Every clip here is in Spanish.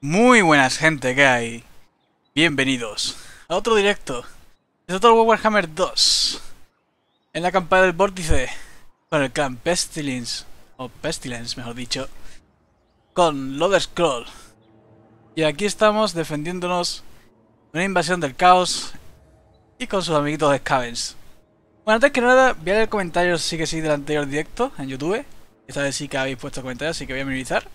Muy buenas gente, ¿qué hay? Bienvenidos a otro directo. Es otro Warhammer 2. En la campaña del vórtice. Con el clan Pestilence. O Pestilence, mejor dicho. Con Loader Scroll. Y aquí estamos defendiéndonos de una invasión del caos. Y con sus amiguitos de Scavens. Bueno, antes que nada, voy a leer comentarios sí que sí del anterior directo en YouTube. Esta vez sí que habéis puesto comentarios, así que voy a minimizar.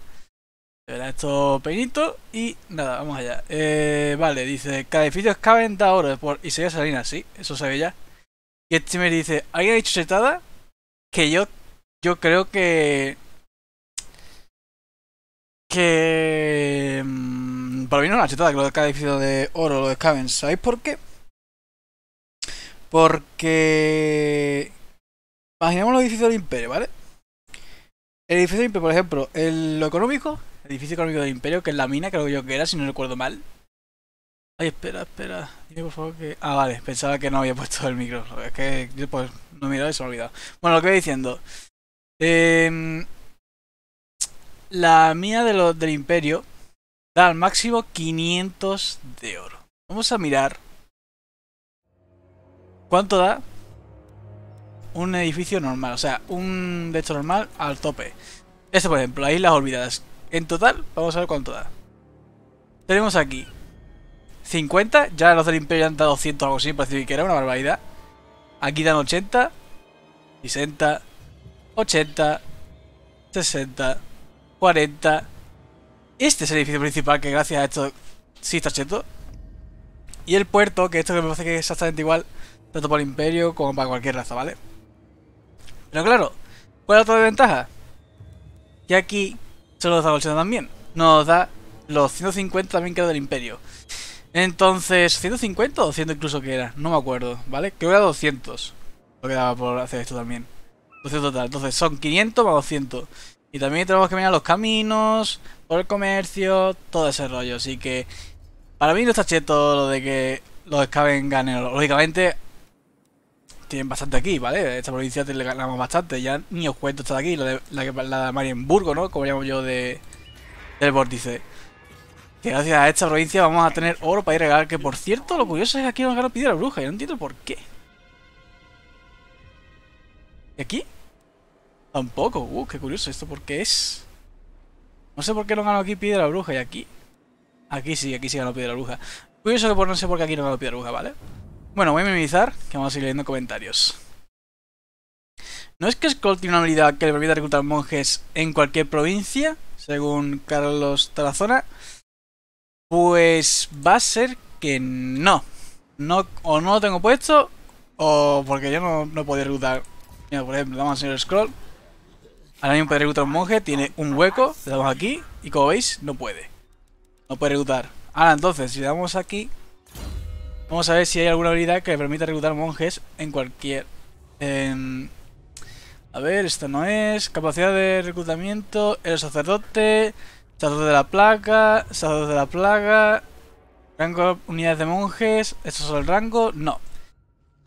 Esto peinito y nada, vamos allá. Eh, vale, dice, cada edificio es caben da oro por... y se Salinas, sí, eso se ya. Y este me dice, ¿alguien ha dicho chetada? Que yo, yo creo que... Que... mmm, para mí no es una chetada que lo de cada edificio de oro, lo de Caven. ¿Sabéis por qué? Porque... Imaginemos los edificios del Imperio, ¿vale? El edificio del Imperio, por ejemplo, el, lo económico edificio económico del imperio, que es la mina, creo yo que era, si no recuerdo mal. Ay, espera, espera. Dime por favor que... Ah, vale, pensaba que no había puesto el micro. Es que yo pues no he mirado y se me ha olvidado. Bueno, lo que voy diciendo. Eh, la mina de lo, del imperio da al máximo 500 de oro. Vamos a mirar. ¿Cuánto da? Un edificio normal, o sea, un de hecho normal al tope. Este, por ejemplo, las Islas Olvidadas. En total, vamos a ver cuánto da. Tenemos aquí 50, ya los del Imperio han dado 100 o algo así, parece que era una barbaridad. Aquí dan 80, 60, 80, 60, 40. Este es el edificio principal que gracias a esto sí está cheto. Y el puerto, que esto que me parece que es exactamente igual, tanto para el Imperio como para cualquier raza, ¿vale? Pero claro, ¿cuál es la otra ventaja? Que aquí se los da 80 también. Nos da los 150 también que era del Imperio. Entonces, ¿150 o 200 incluso que era? No me acuerdo, ¿vale? Creo que era 200 lo que daba por hacer esto también. 200 total. Entonces son 500 más 200. Y también tenemos que mirar los caminos, por el comercio, todo ese rollo. Así que, para mí no está cheto lo de que los Skaven ganen. Lógicamente, tienen bastante aquí, ¿vale? Esta provincia le ganamos bastante. Ya ni os cuento esta de aquí, la de, la, la de Marienburgo, ¿no? Como llamo yo de, del vórtice. Que gracias a esta provincia vamos a tener oro para ir a regalar. Que por cierto, lo curioso es que aquí nos ganó piedra bruja. Y no entiendo por qué. ¿Y aquí? Tampoco. Uh, qué curioso esto. ¿Por qué es? No sé por qué no ganó aquí piedra bruja y aquí. Aquí sí, aquí sí ganó piedra bruja. Curioso que por no sé por qué aquí no ganó piedra bruja, ¿vale? Bueno, voy a minimizar, que vamos a ir leyendo comentarios. ¿No es que Scroll tiene una habilidad que le permite reclutar monjes en cualquier provincia? Según Carlos Tarazona. Pues va a ser que no. no o no lo tengo puesto, o porque yo no, no podía reclutar. Mira, por ejemplo, vamos a señor Scroll. Ahora mismo puede reclutar un monje, tiene un hueco, le damos aquí, y como veis, no puede. No puede reclutar. Ahora entonces, si le damos aquí, Vamos a ver si hay alguna habilidad que permita reclutar monjes en cualquier... a ver, esta no es... Capacidad de reclutamiento, el sacerdote, sacerdote de la plaga, sacerdote de la plaga... Rango, unidades de monjes, ¿esto es el rango? No.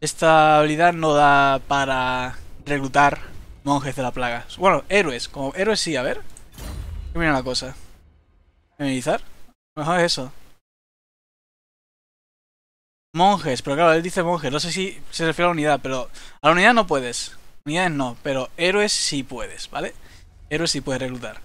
Esta habilidad no da para reclutar monjes de la plaga. Bueno, héroes, como héroes sí, a ver. ¿Qué mira la cosa? ¿Feminizar? Mejor es eso. Monjes, pero claro, él dice monjes. No sé si se refiere a la unidad, pero a la unidad no puedes. Unidades no, pero héroes sí puedes, ¿vale? Héroes sí puedes reclutar.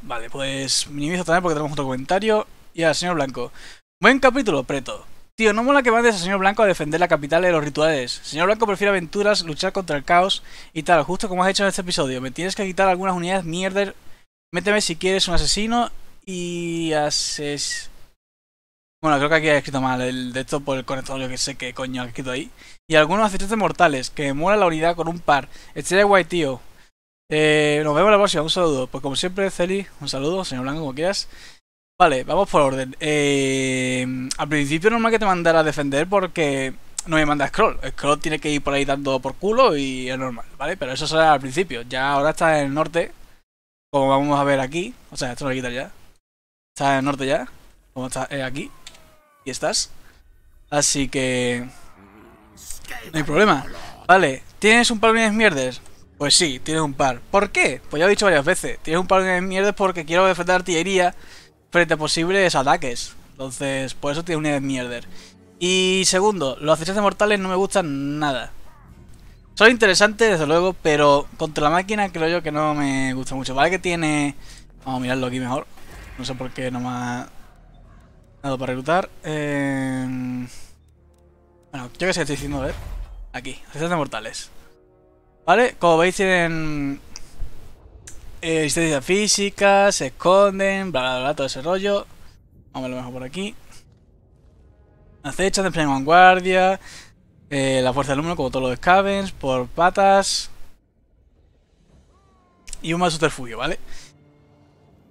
Vale, pues minimizo también porque tenemos otro comentario. Y al señor Blanco. Buen capítulo, Preto. Tío, no mola que mandes al señor Blanco a defender la capital de los rituales. Señor Blanco prefiere aventuras, luchar contra el caos y tal, justo como has hecho en este episodio. Me tienes que quitar algunas unidades mierder. Méteme si quieres un asesino y ases... Bueno, creo que aquí ha escrito mal el de esto por el conector, yo que sé qué coño ha escrito ahí. Y algunos asistentes mortales, que muera la unidad con un par. Estrella guay, tío. Eh, nos vemos la próxima, un saludo. Pues como siempre, Celi, un saludo, señor Blanco, como quieras. Vale, vamos por orden. Eh, al principio normal que te mandara a defender porque no me manda Scroll. Scroll tiene que ir por ahí dando por culo y es normal, ¿vale? Pero eso será al principio. Ya ahora está en el norte, como vamos a ver aquí. O sea, esto lo voy ya. Está en el norte ya, como está eh, aquí y estás. Así que... No hay problema. Vale, ¿tienes un par de mierdes? Pues sí, tienes un par. ¿Por qué? Pues ya lo he dicho varias veces. Tienes un par de mierdas porque quiero defender artillería frente a posibles ataques. Entonces, por eso tienes unidades mierder. Y segundo, los acechantes mortales no me gustan nada. Son interesantes, desde luego, pero contra la máquina creo yo que no me gusta mucho. Vale que tiene... Vamos a mirarlo aquí mejor. No sé por qué no me ha para reclutar. Eh... Bueno, yo que sé, estoy diciendo, a ver. Aquí, acechantes mortales. ¿Vale? Como veis tienen... Eh, resistencia física, se esconden, bla bla bla, todo ese rollo. Vamos a lo mejor por aquí. Acechan, de vanguardia. Eh, la fuerza del número, como todos los scavens, por patas. Y un mal subterfugio, ¿vale?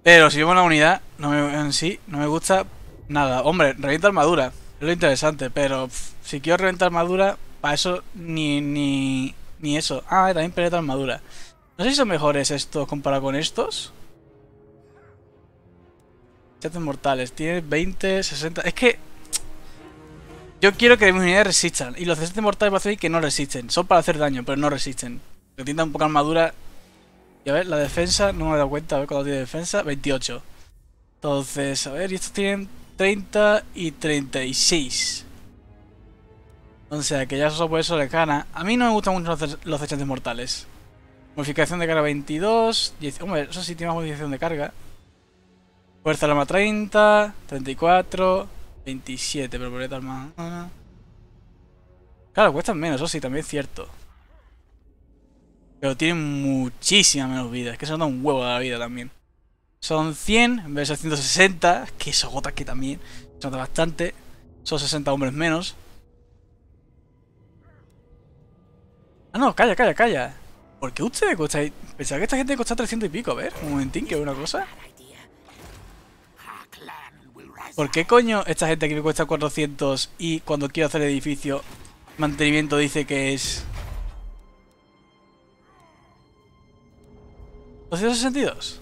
Pero si vemos la unidad, no me, en sí, no me gusta nada. Hombre, revienta armadura. Es lo interesante, pero si quiero reventar armadura, para eso ni, ni, ni eso. Ah, también penetra armadura. No sé si son mejores estos comparado con estos. Chates mortales. Tiene 20, 60... Es que... Yo quiero que mis unidades resistan. Y los chates mortales va a hacer que no resisten. Son para hacer daño, pero no resisten. Que tienen un poca armadura. Y a ver, la defensa, no me he dado cuenta. A ver cuándo tiene defensa. 28. Entonces, a ver, y estos tienen 30 y 36. O sea, que ya solo por eso le gana. A mí no me gustan mucho los echantes mortales. Modificación de carga 22. 10, hombre, eso sí tiene más modificación de carga. Fuerza de arma 30, 34, 27, pero por arma. Claro, cuestan menos, eso sí, también es cierto. Pero tienen muchísima menos vida. Es que se nota un huevo de la vida también. Son 100 en vez de 160. Que eso gota que también. Se nota bastante. Son 60 hombres menos. Ah, no, calla, calla, calla. ¿Por qué ustedes costáis? Pensaba que esta gente cuesta 300 y pico. A ver, un momentín, que es una cosa. ¿Por qué coño esta gente aquí me cuesta 400 y cuando quiero hacer edificio, mantenimiento dice que es... 262?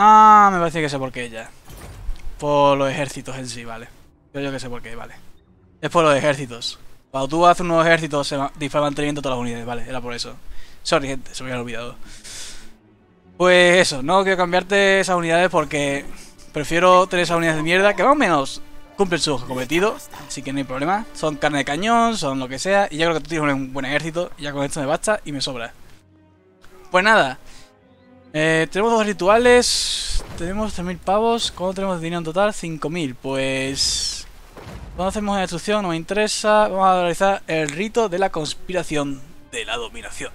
Ah, me parece que sé por qué ya. Por los ejércitos en sí, vale. Yo, yo que sé por qué, vale. Es por los ejércitos. Cuando tú haces un nuevo ejército se dispara mantenimiento todas las unidades, vale, era por eso. Sorry, gente, se me había olvidado. Pues eso, no quiero cambiarte esas unidades porque prefiero tener esas unidades de mierda que más o menos cumplen su cometido, así que no hay problema. Son carne de cañón, son lo que sea, y ya creo que tú tienes un buen ejército, y ya con esto me basta y me sobra. Pues nada, eh, tenemos dos rituales, tenemos 3.000 pavos, ¿cuánto tenemos dinero en total? 5.000, pues... Cuando hacemos una destrucción no me interesa. Vamos a realizar el rito de la conspiración de la dominación.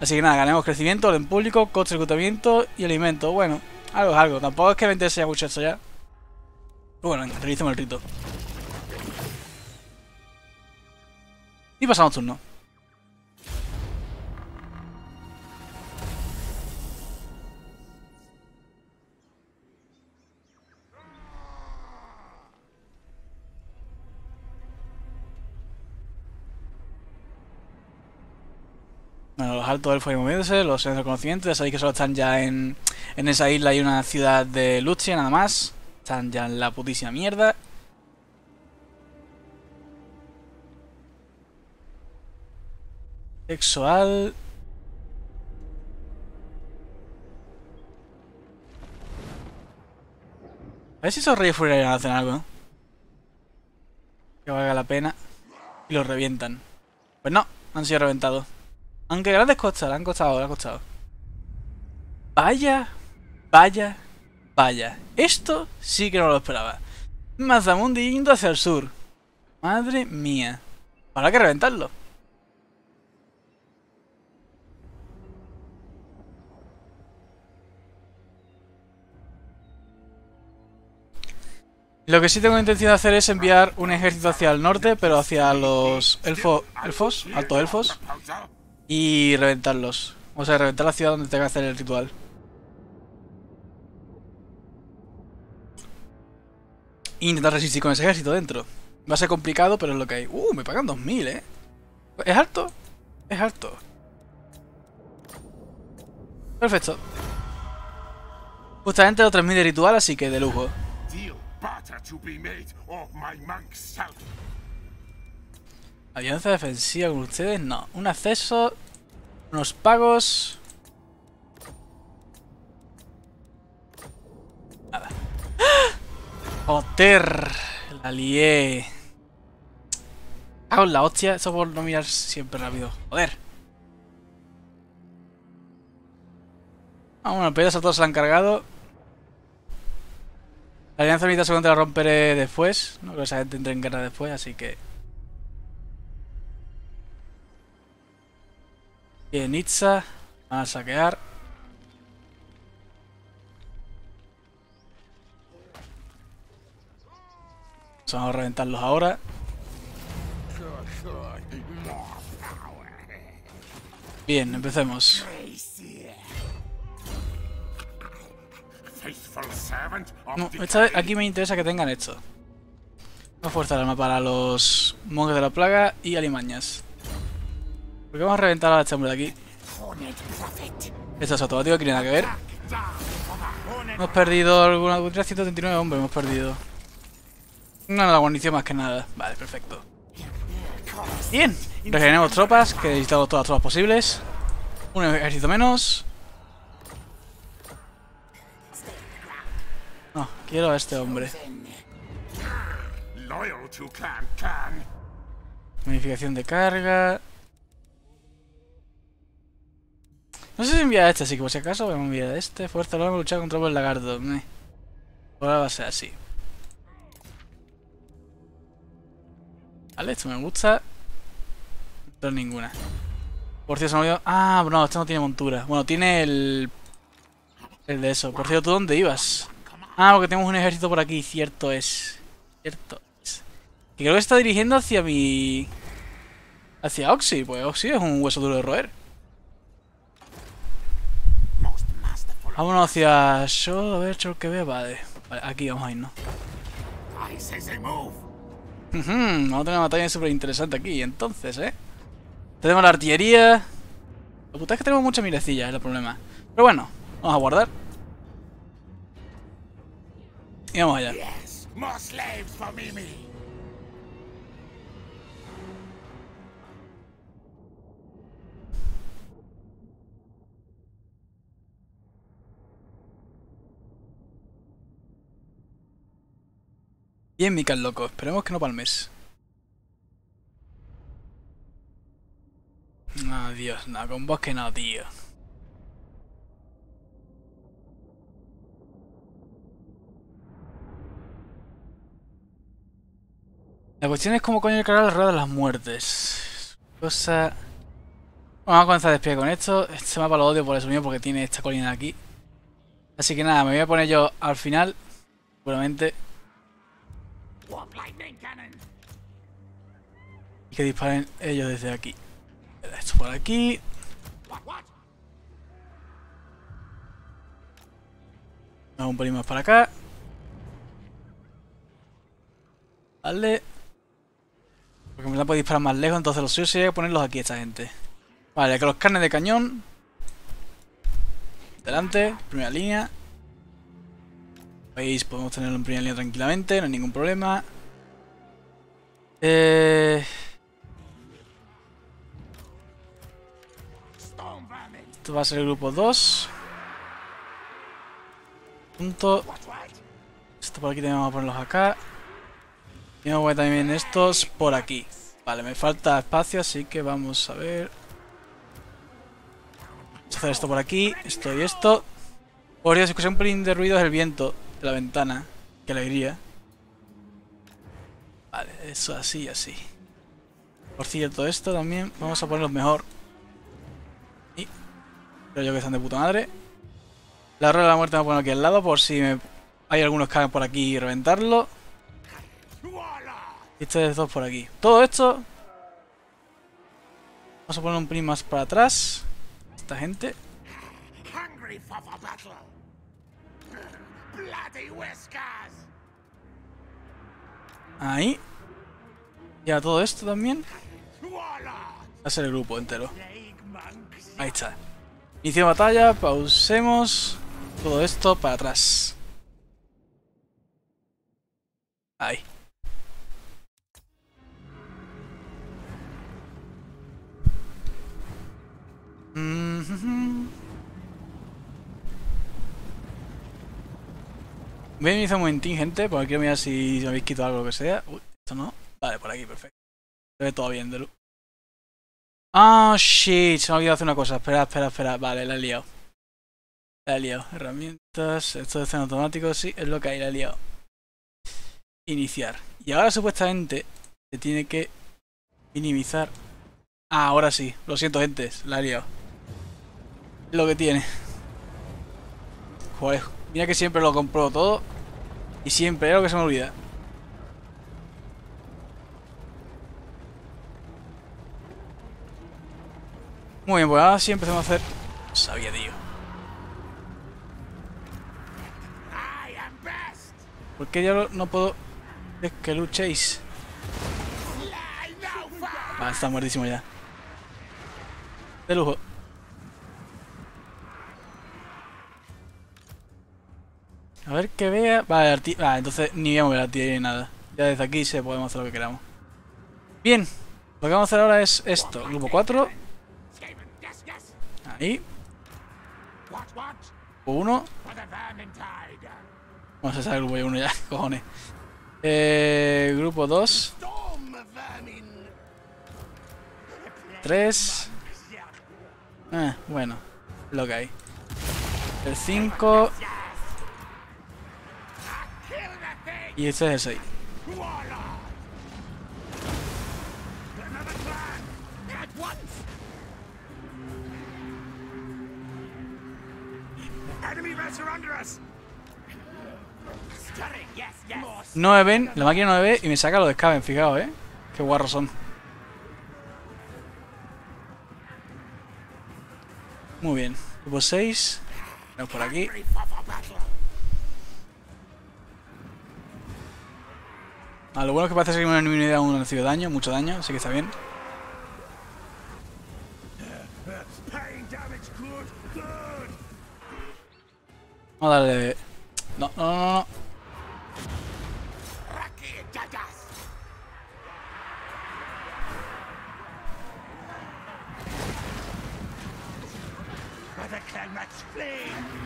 Así que nada, ganemos crecimiento, orden público, coste de reclutamiento y alimento. Bueno, algo es algo. Tampoco es que me interese mucho esto ya. Pero bueno, venga, realicemos el rito. Y pasamos turno. Bueno, los altos elfos ahí moviéndose, los conocimiento, ya sabéis que solo están ya en, en esa isla hay una ciudad de Lucia nada más. Están ya en la putísima mierda. Sexual. A ver si esos reyes fuera hacen algo. Que valga la pena. Y los revientan. Pues no, han sido reventados. Aunque grandes costas, han costado, le han costado. Vaya, vaya, vaya. Esto sí que no lo esperaba. Mazamundi yendo hacia el sur. Madre mía. Habrá que reventarlo. Lo que sí tengo intención de hacer es enviar un ejército hacia el norte, pero hacia los elfos, elfos, alto elfos, y reventarlos. O sea, reventar la ciudad donde tenga que hacer el ritual. Intentar resistir con ese ejército dentro. Va a ser complicado, pero es lo que hay. Uh, me pagan 2000, eh. ¿Es alto? Es alto. Perfecto. Justamente los 3000 de ritual, así que de lujo. Alianza defensiva con ustedes, no. Un acceso Unos pagos. Nada. ¡Joder! La lié. Hago la hostia, eso por no mirar siempre rápido. Joder. Ah, bueno, pero a todos se han cargado. La alianza militar seguramente la romperé después. No creo que esa gente entre en guerra después, así que... Bien, Itza. Van a saquear. Vamos a reventarlos ahora. Bien, empecemos. No, esta vez aquí me interesa que tengan esto. Una fuerza de arma para los monjes de la plaga y alimañas. Porque vamos a reventar a este hombre de aquí. Esto es automático, tiene nada que ver. Hemos perdido alguna... 339 hombres hemos perdido. No, la guarnición más que nada. Vale, perfecto. Bien, regeneremos tropas, que necesitamos todas las tropas posibles. Un ejército menos. No, quiero a este hombre. Modificación de carga. No sé si enviar a este, así que por si acaso voy a enviar a este. Fuerza luego luchar contra el lagarto. Ahora va a ser así. Vale, esto me gusta. No ninguna. Por cierto, se me olvidó... Ah, no, este no tiene montura. Bueno, tiene el... El de eso. Por cierto, ¿tú dónde ibas? Ah, porque tenemos un ejército por aquí, cierto es. Cierto es. Que creo que está dirigiendo hacia mi... Hacia Oxy, pues Oxy es un hueso duro de roer. Vámonos hacia Yo, a ver, yo que ve, vale. Vale, aquí vamos a ir, ¿no? vamos a tener una batalla súper interesante aquí, entonces, ¿eh? Tenemos la artillería. La puta es que tenemos mucha mirecilla, es el problema. Pero bueno, vamos a guardar. Y vamos allá. Bien, Mikael loco. Esperemos que no palmes. No, Dios, no, con vos que no, tío. La cuestión es cómo coño cargar el rueda de las muertes. Cosa... vamos a comenzar a con esto. Este mapa lo odio por eso mismo, porque tiene esta colina aquí. Así que nada, me voy a poner yo al final. Seguramente. Y que disparen ellos desde aquí. Esto por aquí. Vamos un poquito más para acá. Vale. Porque me la puedo disparar más lejos, entonces lo suyo sería ponerlos aquí esta gente. Vale, que los carnes de cañón. Delante, primera línea. Podemos tenerlo en primera línea tranquilamente, no hay ningún problema. Eh... Esto va a ser el grupo 2. Punto. Esto por aquí también vamos a ponerlos acá. Y me voy también estos por aquí. Vale, me falta espacio, así que vamos a ver. Vamos a hacer esto por aquí, esto y esto. Por Dios, escuché un pelín de ruido es el viento la ventana. Qué alegría. Vale, eso así y así. Por cierto, esto también vamos a ponerlo mejor. Y creo yo que están de puta madre. La rueda de la muerte me poner aquí al lado por si hay algunos que por aquí y reventarlo. Y estos dos por aquí. Todo esto... Vamos a poner un print más para atrás. Esta gente. Ahí. Y a todo esto también. Va a ser el grupo entero. Ahí está. Inicio de batalla, pausemos. Todo esto para atrás. Ahí. Mm, Voy a iniciar un momentín, gente, porque quiero mirar si me habéis quitado algo que sea. Uy, esto no. Vale, por aquí, perfecto. Se ve todo bien, de luz. Ah, shit, se me ha olvidado hacer una cosa. Espera, espera, espera. Vale, la he liado. La he liado. Herramientas, esto de escena automático, sí, es lo que hay, la he liado. Iniciar. Y ahora supuestamente se tiene que minimizar. Ah, ahora sí. Lo siento, gente, la he liado. Es lo que tiene. Joder, mira que siempre lo compro todo. Y siempre es lo que se me olvida. Muy bien, pues ahora sí empezamos a hacer... Sabía, tío. ¿Por qué yo no puedo... Es que luchéis? Ah, está muertísimo ya. De lujo. A ver que vea... Vale, arti... Ah, entonces ni mover la ni nada. Ya desde aquí se podemos hacer lo que queramos. Bien. Lo que vamos a hacer ahora es esto. Grupo 4. Ahí. Uno. Vamos a hacer el grupo 1 ya, cojones. Eh, grupo 2. 3. Eh, bueno, lo que hay. El 5. Y este es 6. No me ven, la máquina no me ve y me saca los de fijaos, eh. Qué guarros son. Muy bien. Grupo 6. Vamos por aquí. Ah, lo bueno es que parece que una unidad aún no ha recibido daño, mucho daño, así que está bien. Vamos a darle... No, no, no, no.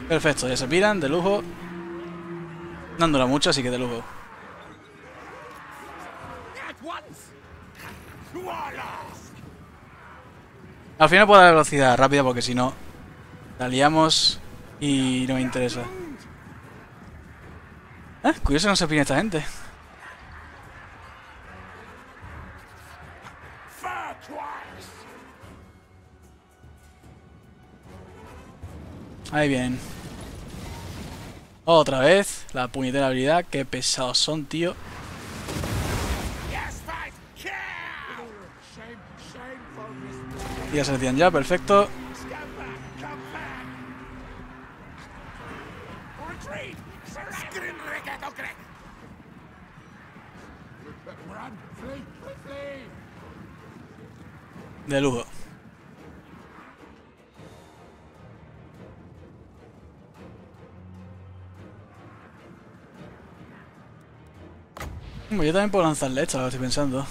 Perfecto, ya se piran, de lujo. No dura mucho, así que de lujo. Al final puedo dar velocidad rápida porque si no la liamos y no me interesa. ¿Eh? Curioso no se opina esta gente. Ahí bien. Otra vez, la puñetera habilidad. Qué pesados son, tío. Ya se decían ya, perfecto. De lujo. Yo también puedo lanzarle esto, lo estoy pensando.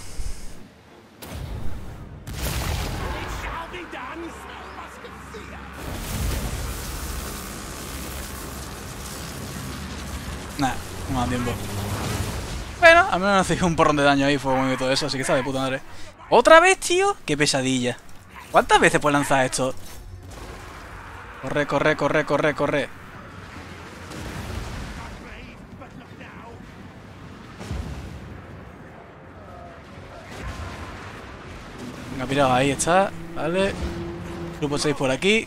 Bueno, al menos no hace un porrón de daño ahí, fuego y todo eso, así que está de puta madre. ¿Otra vez, tío? ¡Qué pesadilla! ¿Cuántas veces puedes lanzar esto? Corre, corre, corre, corre, corre. Venga, pirado, ahí está. Vale. Grupo 6 por aquí.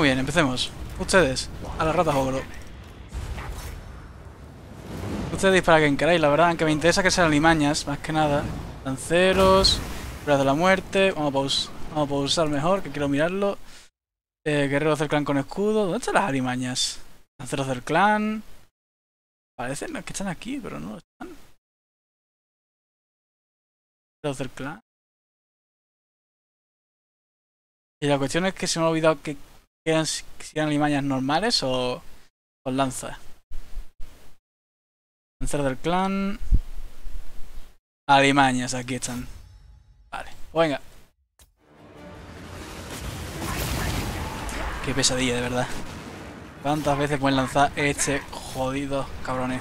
Muy bien, empecemos. Ustedes, a las ratas ogro. Ustedes para quien queráis, la verdad, aunque me interesa que sean limañas, más que nada. Lanceros, Brazos de la muerte. Vamos a, pausar mejor, que quiero mirarlo. Eh, guerreros del clan con escudo. ¿Dónde están las alimañas? Lanceros del clan. Parecen que están aquí, pero no están. Guerreros del clan. Y la cuestión es que se me ha olvidado que eran, si eran limañas normales o con lanza. Lanzar del clan. Alimañas, aquí están. Vale, venga. Qué pesadilla, de verdad. ¿Cuántas veces pueden lanzar este jodido cabrones?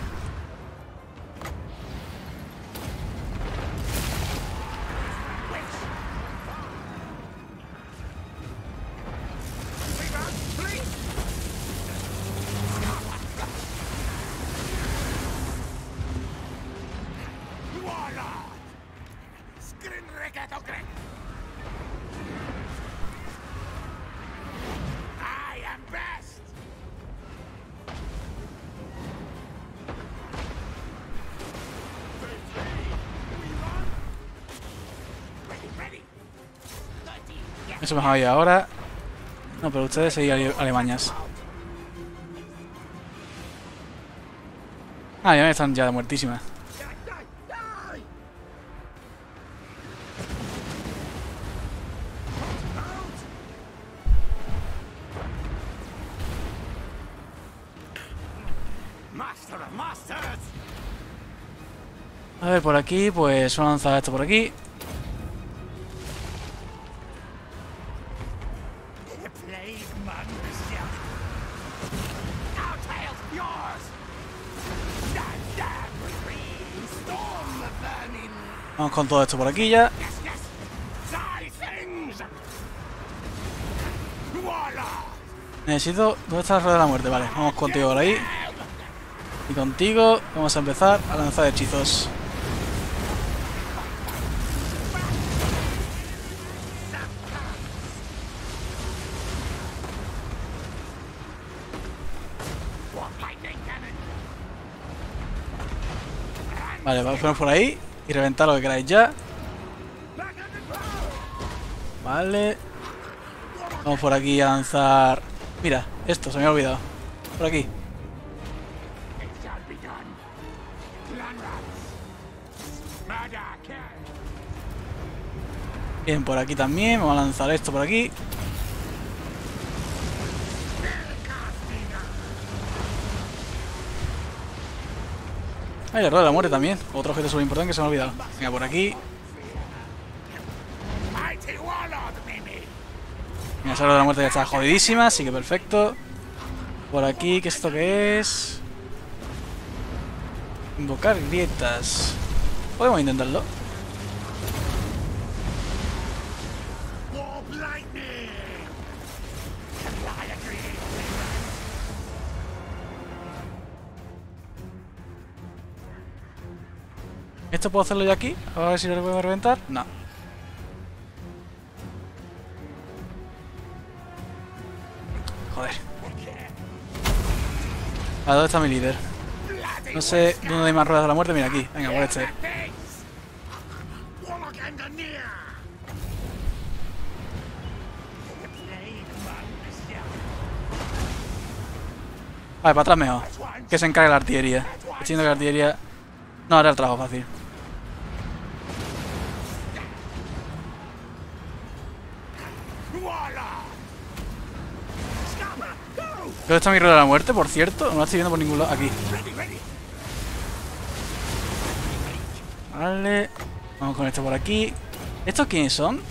Eso ahí ahora. No, pero ustedes seguían ale- Alemañas. Ah, ya están ya muertísimas. A ver, por aquí, pues vamos a esto por aquí. Con todo esto por aquí ya. Necesito... ¿Dónde está la rueda de la muerte? Vale, vamos contigo por ahí. Y contigo vamos a empezar a lanzar hechizos. Vale, vamos por ahí y reventar lo que queráis ya. Vale. Vamos por aquí a lanzar... Mira, esto, se me ha olvidado. Por aquí. Bien, por aquí también. Vamos a lanzar esto por aquí. Ay, de la muerte también. Otro objeto súper importante que se me ha olvidado. Venga, por aquí. Venga, esa rueda de la muerte ya está jodidísima, así que perfecto. Por aquí, ¿qué es esto que es? Invocar grietas. Podemos intentarlo. ¿Esto puedo hacerlo yo aquí? A ver si lo puedo reventar. No. Joder. ¿A dónde está mi líder? No sé dónde hay más ruedas de la muerte. Mira aquí. Venga, por este. Vale, para atrás mejor. Que se encargue la artillería. Estoy que la artillería no hará el trabajo fácil. ¿Dónde está mi rueda de la muerte, por cierto? No la estoy viendo por ningún lado. Aquí. Vale. Vamos con esto por aquí. ¿Estos quiénes son?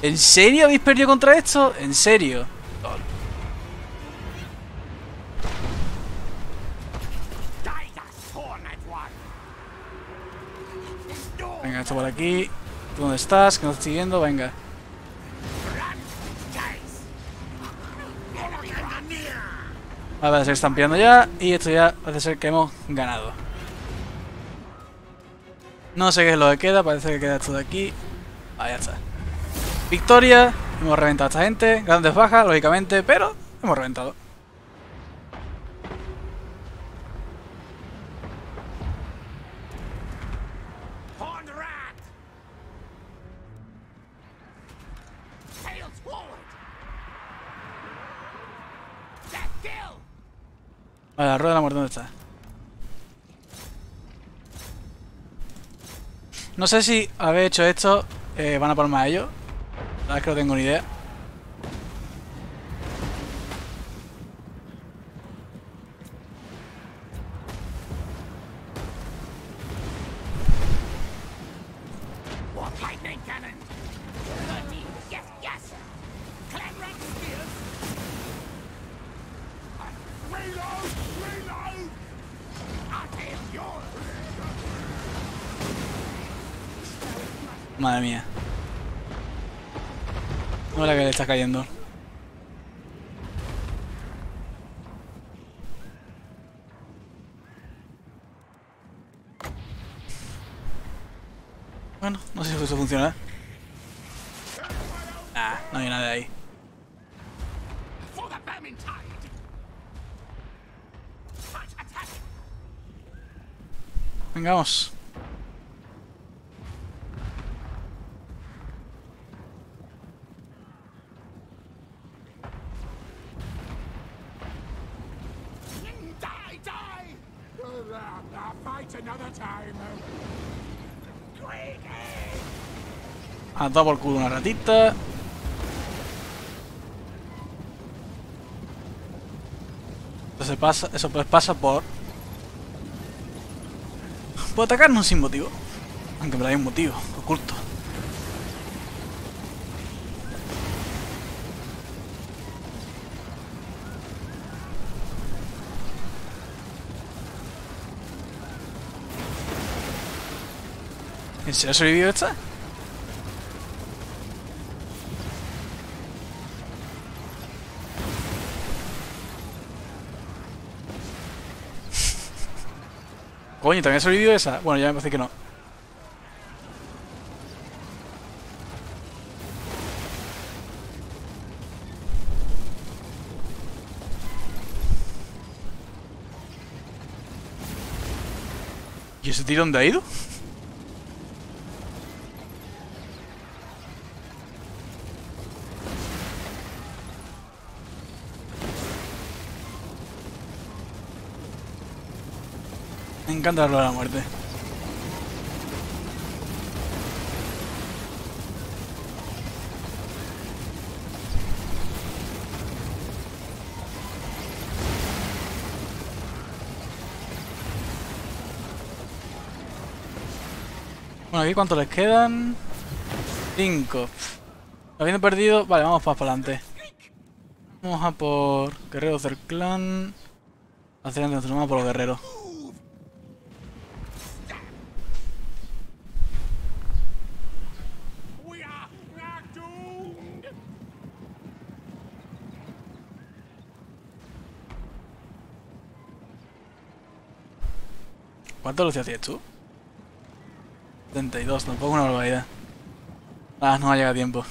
¿En serio habéis perdido contra esto? ¿En serio? Venga, esto por aquí. ¿Tú dónde estás? Que no te estoy viendo. Venga. Parece que están pillando ya. Y esto ya parece ser que hemos ganado. No sé qué es lo que queda. Parece que queda esto de aquí. Ah, ya está. Victoria. Hemos reventado a esta gente. Grandes bajas, lógicamente. Pero hemos reventado. Vale, la rueda de la muerte, ¿dónde está? No sé si haber hecho esto eh, van a palmar a ellos. La verdad es que no tengo ni idea. Madre mía. No la que le está cayendo. Bueno, no sé si eso funciona. Ah, no hay nada ahí. For Quick! Ha dado por culo una ratita. Entonces pasa, eso pues pasa por... Por atacarnos sin motivo. Aunque me hay un motivo, oculto. ¿En serio ha sobrevivido esta? Coño, ¿también ha sobrevivido esa? Bueno, ya me parece que no. ¿Y ese tío dónde ha ido? Encanta lo de la muerte. Bueno, aquí cuánto les quedan. 5. Habiendo perdido. Vale, vamos para adelante. Vamos a por guerreros del clan. Hacia adelante, vamos a por los guerreros. We are, we are doomed! ¿Cuánto velocidad tienes tú? 72, tampoco una barbaridad. Ah, no ha llegado a tiempo.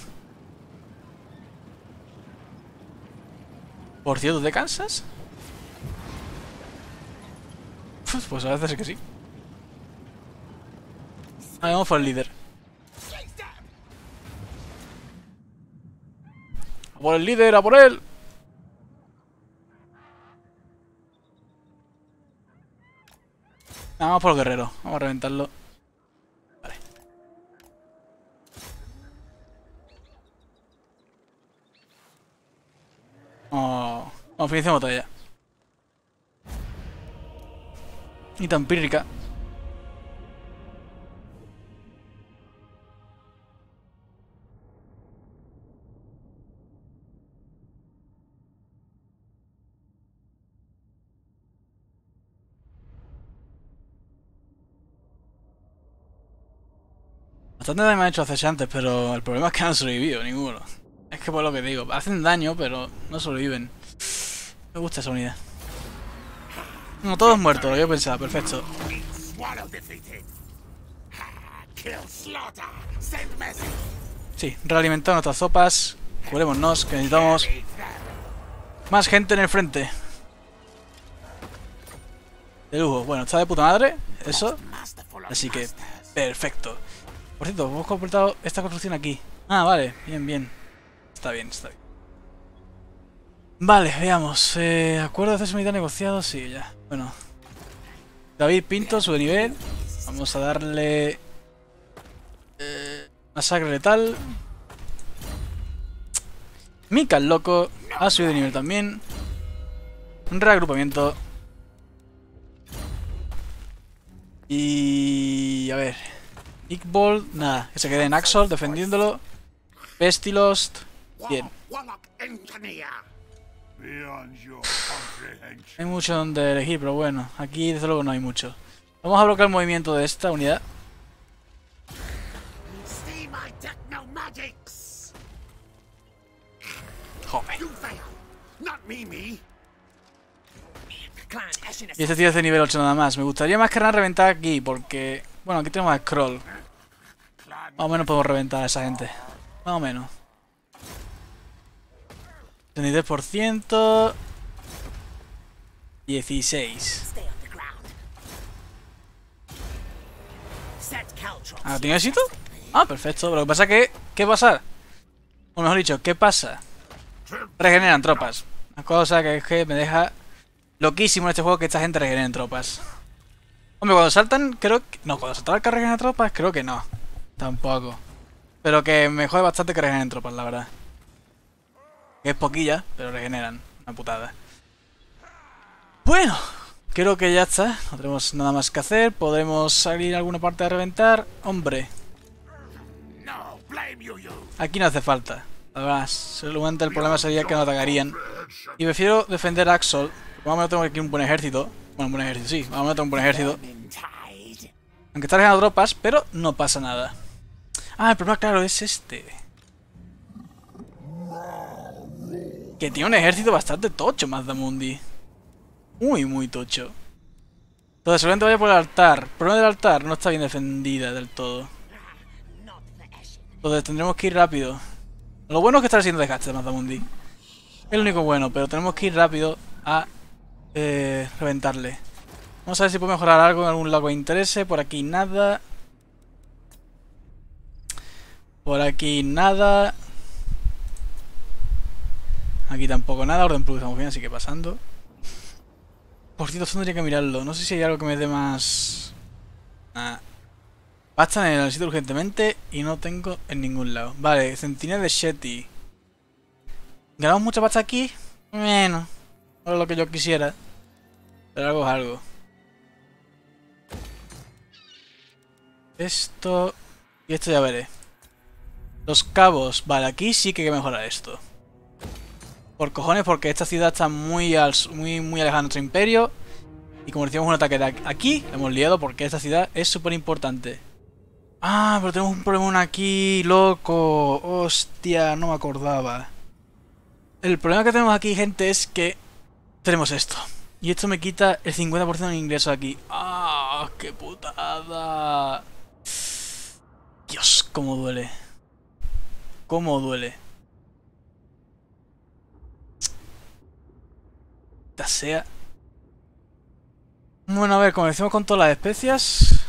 Por cierto, ¿te cansas? Pues, a veces es que sí. Vale, vamos por el líder. ¡A por el líder! ¡A por él! Vamos por el guerrero. Vamos a reventarlo. Vale. Oh, vamos, finaliza batalla. Y tan pírrica. Bastante daño me ha hecho hace antes, pero el problema es que no han sobrevivido ninguno. Es que por lo que digo, hacen daño, pero no sobreviven. Me gusta esa unidad. No, todos muertos, lo que yo pensaba, perfecto. Sí, realimentar nuestras sopas. Curémonos, que necesitamos más gente en el frente. De lujo. Bueno, está de puta madre, eso. Así que, perfecto. Por cierto, hemos completado esta construcción aquí. Ah, vale, bien, bien. Está bien, está bien. Vale, veamos. Eh, ¿Acuerdo de acceso militar negociado? Sí, ya. Bueno. David Pinto, sube nivel. Vamos a darle... Eh, masacre letal. Mika el loco. Ha subido de nivel también. Un reagrupamiento. Y... A ver. Ickbold, nada. Que se quede en Axol defendiéndolo. Pestilost. Bien. Hay mucho donde elegir, pero bueno. Aquí desde luego no hay mucho. Vamos a bloquear el movimiento de esta unidad. Joder. Y este tío es de nivel 8 nada más. Me gustaría más que nada reventar aquí, porque... Bueno, aquí tenemos a Scroll. Más o menos podemos reventar a esa gente. Más o menos. 33%... 16. Stay on the ground. Set Caltrops. ¿Ah, tiene éxito? Ah, perfecto. Pero lo que pasa es que... ¿Qué pasa? O mejor dicho, ¿qué pasa? Regeneran tropas. Una cosa que es que me deja loquísimo en este juego que esta gente regenere tropas. Hombre, cuando saltan, creo que... No, cuando saltan que regenera tropas, creo que no. Tampoco. Pero que me jode bastante que regeneren tropas, la verdad. Que es poquilla, pero regeneran. Una putada. Bueno, creo que ya está. No tenemos nada más que hacer. Podremos salir a alguna parte a reventar. Hombre, aquí no hace falta. La verdad, seguramente el problema sería que nos atacarían. Y prefiero defender a Axol. Más o menos tengo aquí un buen ejército. Bueno, un buen ejército, sí. Más o menos tengo un buen ejército. Aunque está regenando tropas, pero no pasa nada. Ah, el problema, claro, es este. Que tiene un ejército bastante tocho, Mazdamundi. Muy, muy tocho. Entonces, seguramente vaya por el altar. El problema del altar no está bien defendida del todo. Entonces tendremos que ir rápido. Lo bueno es que está haciendo desgaste de Mazdamundi. Es lo único bueno, pero tenemos que ir rápido a eh, reventarle. Vamos a ver si puedo mejorar algo en algún lado que interese. Por aquí nada. Por aquí nada. Aquí tampoco nada. Orden plus estamos bien, así que pasando. Por cierto, esto tendría que mirarlo. No sé si hay algo que me dé más... Ah. Pasta necesito urgentemente y no tengo en ningún lado. Vale, centinela de Shetty. ¿Ganamos mucha pasta aquí? Menos. No es lo que yo quisiera. Pero algo es algo. Esto... Y esto ya veré. Los cabos. Vale, aquí sí que hay que mejorar esto. Por cojones, porque esta ciudad está muy, al, muy, muy alejada de nuestro imperio. Y como decíamos un ataque de aquí, hemos liado porque esta ciudad es súper importante. Ah, pero tenemos un problema aquí, loco. Hostia, no me acordaba. El problema que tenemos aquí, gente, es que tenemos esto. Y esto me quita el 50% de ingreso aquí. ¡Ah! ¡Qué putada! Dios, cómo duele. Cómo duele. Esta sea. Bueno, a ver, como decimos con todas las especias.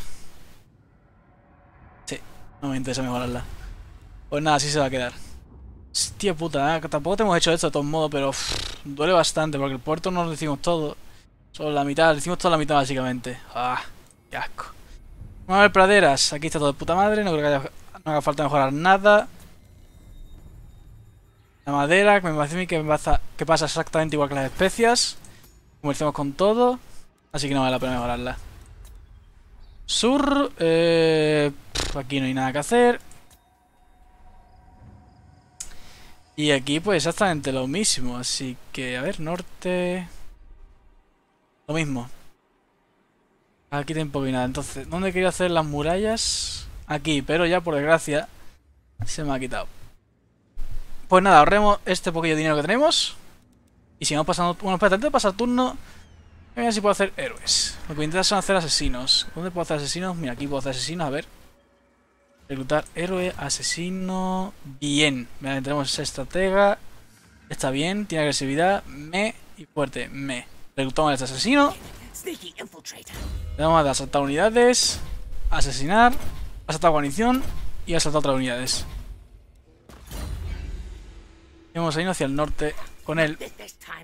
Sí, no me interesa mejorarla. Pues nada, así se va a quedar. Hostia puta, ¿eh? tampoco te hemos hecho esto de todos modos, pero duele bastante porque el puerto no lo decimos todo. Solo la mitad, lo decimos toda la mitad básicamente. Ah, qué asco. Vamos a ver praderas. Aquí está todo de puta madre, no creo que haya- no haga falta mejorar nada. La madera, que me parece a mí que, pasa, pasa exactamente igual que las especias. Como decimos con todo. Así que no vale la pena mejorarla. Sur, eh, aquí no hay nada que hacer. Y aquí pues exactamente lo mismo, así que a ver, norte... Lo mismo. Aquí tampoco hay nada, entonces, ¿dónde quería hacer las murallas? Aquí, pero ya por desgracia se me ha quitado. Pues nada, ahorremos este poquillo dinero que tenemos. Y sigamos pasando... Bueno, espérate, antes de pasar turno... A ver si puedo hacer héroes. Lo que me interesa son hacer asesinos. ¿Dónde puedo hacer asesinos? Mira, aquí puedo hacer asesinos, a ver. Reclutar héroe, asesino. Bien. Vale, tenemos estratega. Está bien, tiene agresividad. Me y fuerte. Me. Reclutamos a este asesino. Le damos a asaltar unidades. Asesinar. Asaltar guarnición. Y asaltar otras unidades. Y vamos a hacia el norte con él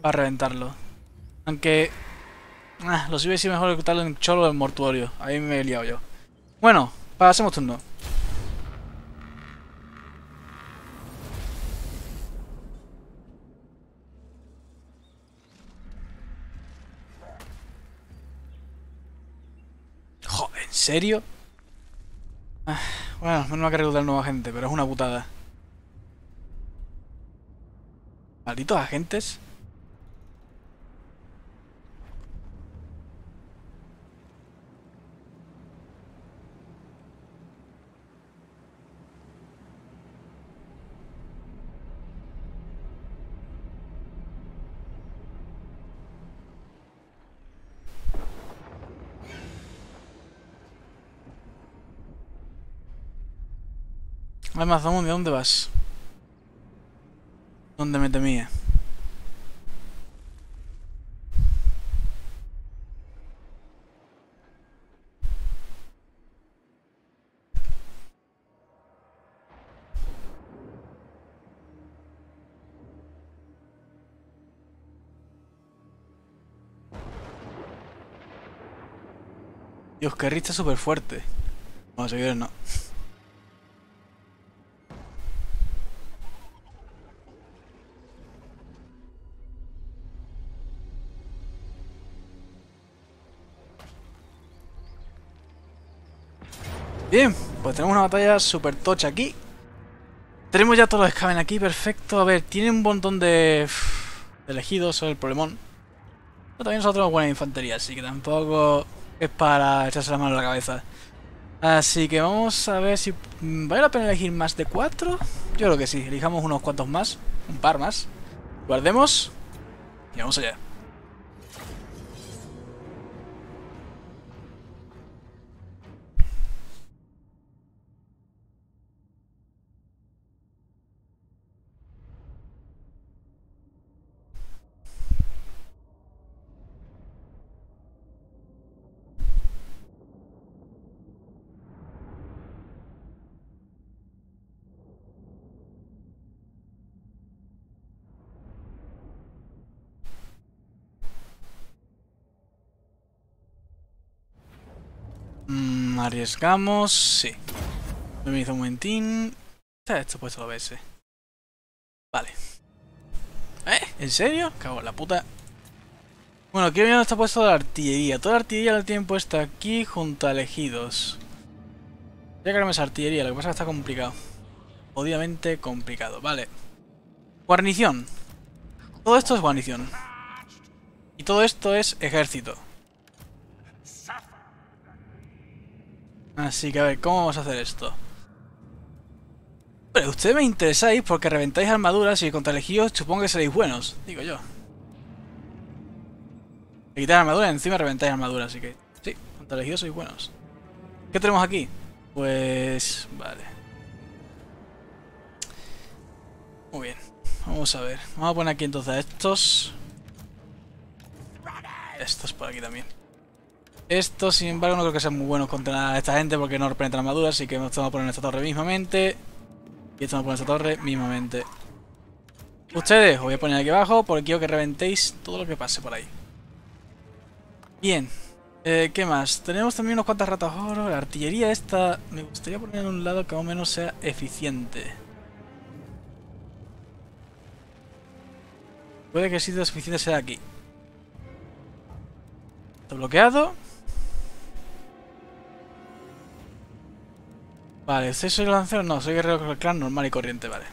para reventarlo. Aunque. Ah, lo hubiese mejor reclutarlo en Cholo del Mortuorio. Ahí me he liado yo. Bueno, pasemos turno. Joder, ¿en serio? Ah, bueno, menos mal que reclutar nueva gente, pero es una putada. Malditos agentes. Además, ¿de dónde vas? ¿Dónde me temía? Dios, que está súper fuerte. Vamos a seguir, no. Bien, pues tenemos una batalla super tocha aquí. Tenemos ya todos los escaven aquí, perfecto. A ver, tiene un montón de, de elegidos, eso es el problemón. Pero también nosotros tenemos buena infantería, así que tampoco es para echarse la mano a la cabeza. Así que vamos a ver si... ¿Vale la pena elegir más de cuatro? Yo creo que sí, elijamos unos cuantos más, un par más. Guardemos y vamos allá. Arriesgamos, sí. Me hizo un momentín. Está esto puesto a OBS. Vale. ¿Eh? ¿En serio? Cago en la puta. Bueno, ver dónde está puesto la artillería. Toda la artillería la tienen puesta aquí junto a elegidos. Ya que esa artillería, lo que pasa es que está complicado. Obviamente complicado, vale. Guarnición. Todo esto es guarnición. Y todo esto es ejército. Así que a ver, ¿cómo vamos a hacer esto? Pero ustedes me interesáis porque reventáis armaduras y contra elegidos supongo que seréis buenos, digo yo. Le quitáis armadura y encima reventáis armadura, así que sí, contra elegidos sois buenos. ¿Qué tenemos aquí? Pues... vale. Muy bien, vamos a ver. Vamos a poner aquí entonces estos. Estos por aquí también. Estos, sin embargo, no creo que sean muy buenos contra esta gente porque no representan armaduras, así que esto vamos a poner en esta torre mismamente. Y esto vamos a poner esta torre mismamente. Ustedes, os voy a poner aquí abajo porque quiero que reventéis todo lo que pase por ahí. Bien. Eh, ¿Qué más? Tenemos también unos cuantas ratas oro. La artillería esta me gustaría poner en un lado que más o menos sea eficiente. Puede que el sitio suficiente sea aquí. Está bloqueado. Vale, ¿usted soy lancero? No, soy guerrero del clan normal y corriente, vale.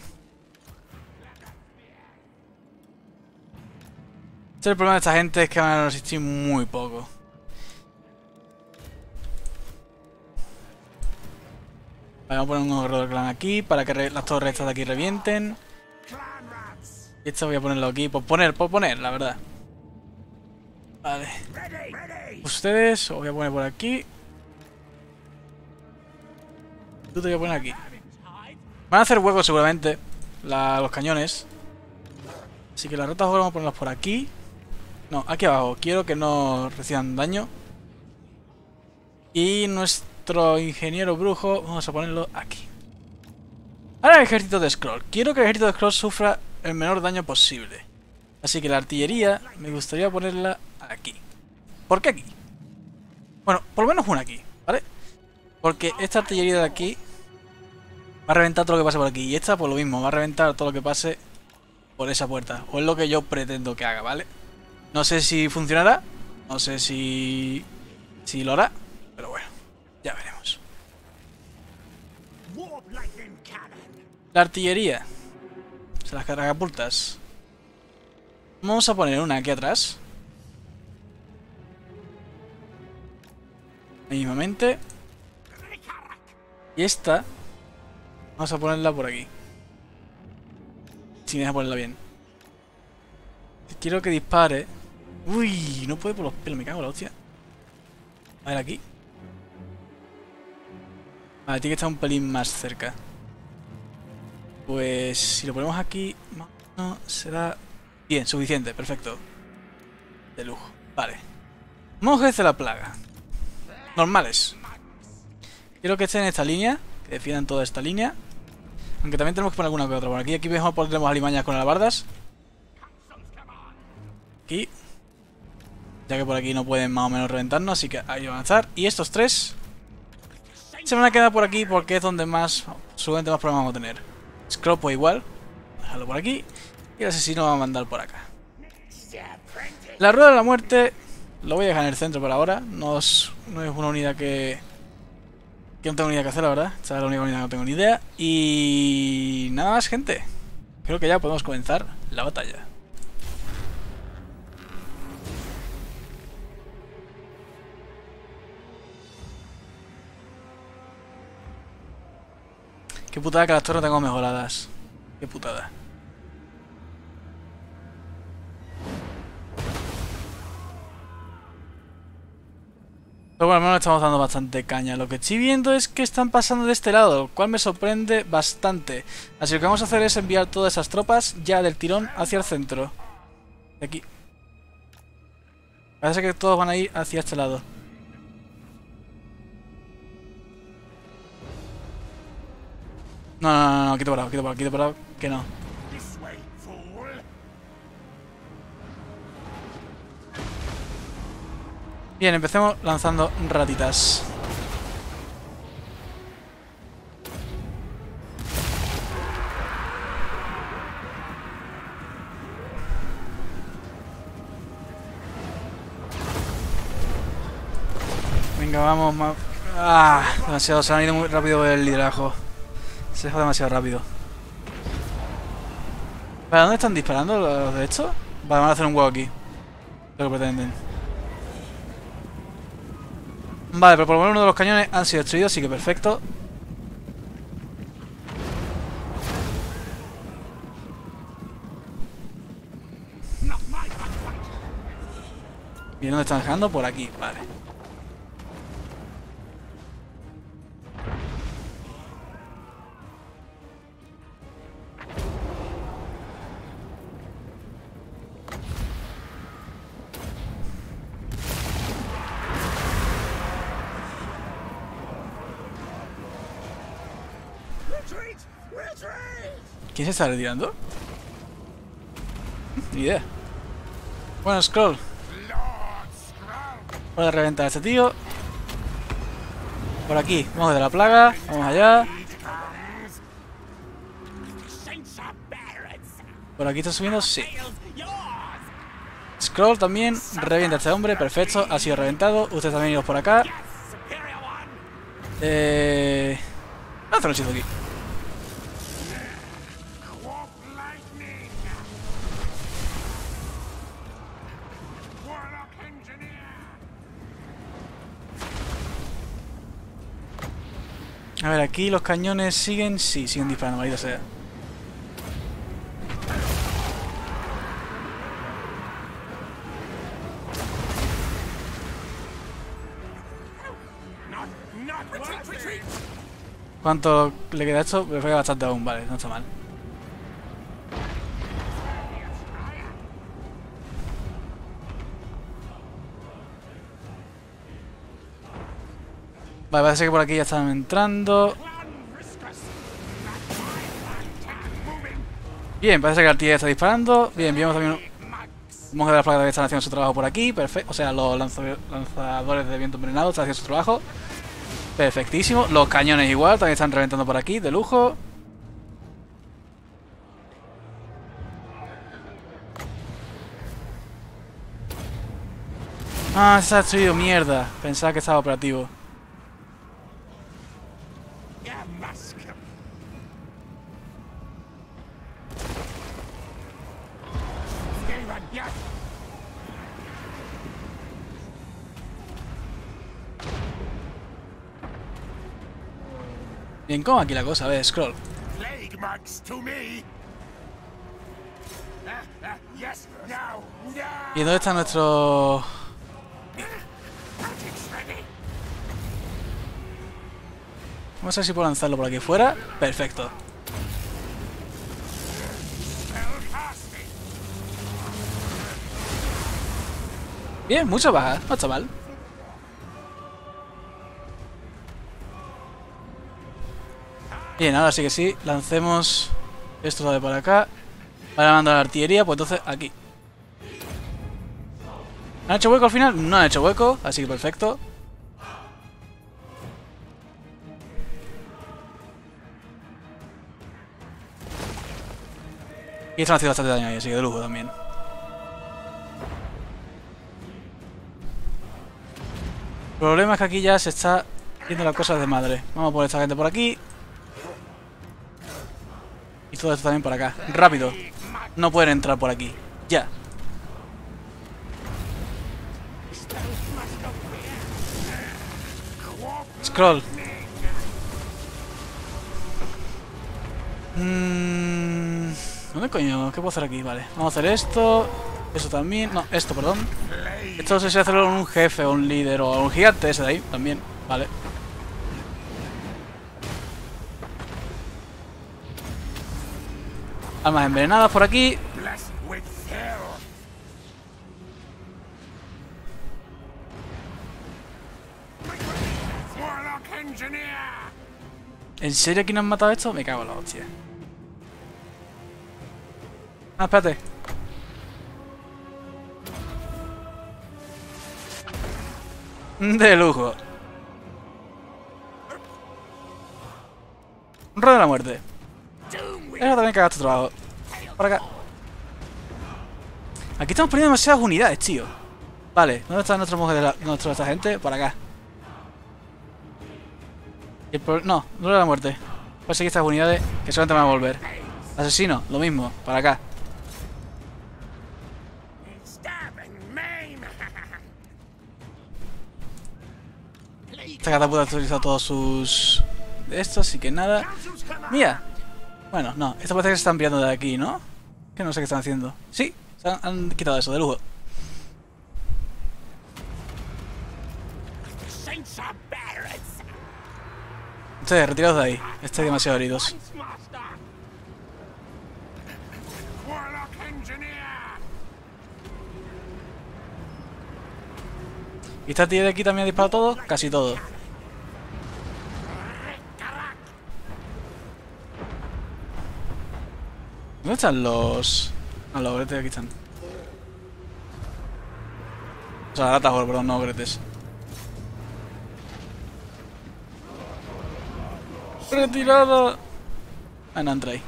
Este es el problema de esta gente, es que van a resistir muy poco. Vale, vamos a poner un guerrero del clan aquí para que las torres estas de aquí revienten. Y esto voy a ponerlo aquí, por poner, por poner, la verdad. Vale. Ustedes, os voy a poner por aquí. Tú te voy a poner aquí. Van a hacer huecos seguramente los cañones. Así que las rotas ahora vamos a ponerlas por aquí. No, aquí abajo. Quiero que no reciban daño. Y nuestro ingeniero brujo vamos a ponerlo aquí. Ahora el ejército de Scroll. Quiero que el ejército de Scroll sufra el menor daño posible. Así que la artillería me gustaría ponerla aquí. ¿Por qué aquí? Bueno, por lo menos una aquí, ¿vale? Porque esta artillería de aquí va a reventar todo lo que pase por aquí. Y esta, por lo mismo, va a reventar todo lo que pase por esa puerta. O es lo que yo pretendo que haga, ¿vale? No sé si funcionará. No sé si... Si lo hará. Pero bueno, ya veremos. La artillería. O sea, las catapultas. Vamos a poner una aquí atrás. Mismamente. Y esta Vamos a ponerla por aquí. Si me deja ponerla bien. Quiero que dispare. Uy, no puede por los pelos, me cago en la hostia. A ver aquí. Vale, tiene que estar un pelín más cerca. Pues si lo ponemos aquí, más o menos será bien, suficiente, perfecto. De lujo, vale. Monjes de la plaga. Normales. Quiero que estén en esta línea, que defiendan toda esta línea. Aunque también tenemos que poner alguna que otra por aquí. Aquí mejor pondremos alimañas con alabardas. Aquí. Ya que por aquí no pueden más o menos reventarnos, así que ahí van a estar. Y estos tres se van a quedar por aquí porque es donde más, seguramente más problemas vamos a tener. Scroll pues igual. Dejarlo por aquí. Y el asesino va a mandar por acá. La rueda de la muerte lo voy a dejar en el centro por ahora. No es, no es una unidad que... Que no tengo ni idea que hacer, la verdad. Esta es la única unidad que no tengo ni idea. Y... Nada más, gente. Creo que ya podemos comenzar la batalla. Qué putada que las torres no tengo mejoradas. Qué putada. Pero bueno, al menos estamos dando bastante caña. Lo que estoy viendo es que están pasando de este lado, lo cual me sorprende bastante. Así que lo que vamos a hacer es enviar todas esas tropas ya del tirón hacia el centro. De aquí. Parece que todos van a ir hacia este lado. No, no, no, no, quito parado, quito parado, quito parado, que no. Bien, empecemos lanzando ratitas. Venga, vamos más. Ah, demasiado, se han ido muy rápido el liderazgo. Se deja demasiado rápido. ¿Para dónde están disparando los de estos? Vale, van a hacer un huevo aquí. Lo que pretenden. Vale, pero por lo menos uno de los cañones han sido destruidos, así que perfecto. ¿Y dónde están dejando? Por aquí, vale. ¿Quién se está retirando? Ni idea. Bueno, Scroll. Voy a reventar a este tío. Por aquí, vamos de la plaga. Vamos allá. Por aquí está subiendo, sí. Scroll también. Revienta a este hombre, perfecto. Ha sido reventado. Ustedes también idos por acá. Eh. Lanza un hechizo aquí. A ver, aquí los cañones siguen. Sí, siguen disparando, maldita sea. ¿Cuánto le queda esto? Le queda bastante aún, vale, no está mal. Vale, parece que por aquí ya están entrando. Bien, parece que la artillería está disparando. Bien, vemos también Max. monjes de la plaga que están haciendo su trabajo por aquí. Perfecto. O sea, los lanza- lanzadores de viento envenenado están haciendo su trabajo. Perfectísimo. Los cañones igual, también están reventando por aquí, de lujo. Ah, se ha destruido, mierda. Pensaba que estaba operativo. En aquí la cosa, a ver, scroll. ¿Y dónde está nuestro...? Vamos a ver si puedo lanzarlo por aquí fuera. Perfecto. Bien, mucho baja. No está mal. Bien, ahora sí que sí, lancemos esto de para acá. Para mandar la artillería, pues entonces aquí. ¿Han hecho hueco al final? No han hecho hueco, así que perfecto. Y están haciendo bastante daño ahí, así que de lujo también. El problema es que aquí ya se está viendo las cosas de madre. Vamos a poner esta gente por aquí. Y todo esto también por acá. Rápido. No pueden entrar por aquí. Ya. Scroll. Mm, ¿Dónde coño? ¿Qué puedo hacer aquí? Vale. Vamos a hacer esto. Eso también. No, esto, perdón. Esto no sé si hacerlo con un jefe o un líder o un gigante ese de ahí también. Vale. Almas envenenadas por aquí. ¿En serio aquí nos han matado esto? Me cago en la hostia. Ah, espérate. De lujo. Rey de la muerte. Eso también cagaste trabajo. Por acá. Aquí estamos poniendo demasiadas unidades, tío. Vale, ¿dónde está nuestra mujer de la, nuestra esta gente? Por acá. No, no la muerte. A seguir estas unidades que solamente van a volver. Asesino, lo mismo, para acá. Esta catapulta ha utilizado todos sus... De estos, así que nada. Mira. Bueno, no, esto parece que se están enviando de aquí, ¿no? Que no sé qué están haciendo. Sí, se han, han quitado eso, de lujo. Ustedes, retirados de ahí. Estáis demasiado heridos. ¿Y esta tía de aquí también ha disparado todo? Casi todo. ¿Dónde están los...? Ah, los gretes aquí están. O sea, gatas, perdón, no gretes. ¡Retirada! Ah, no, entra ahí.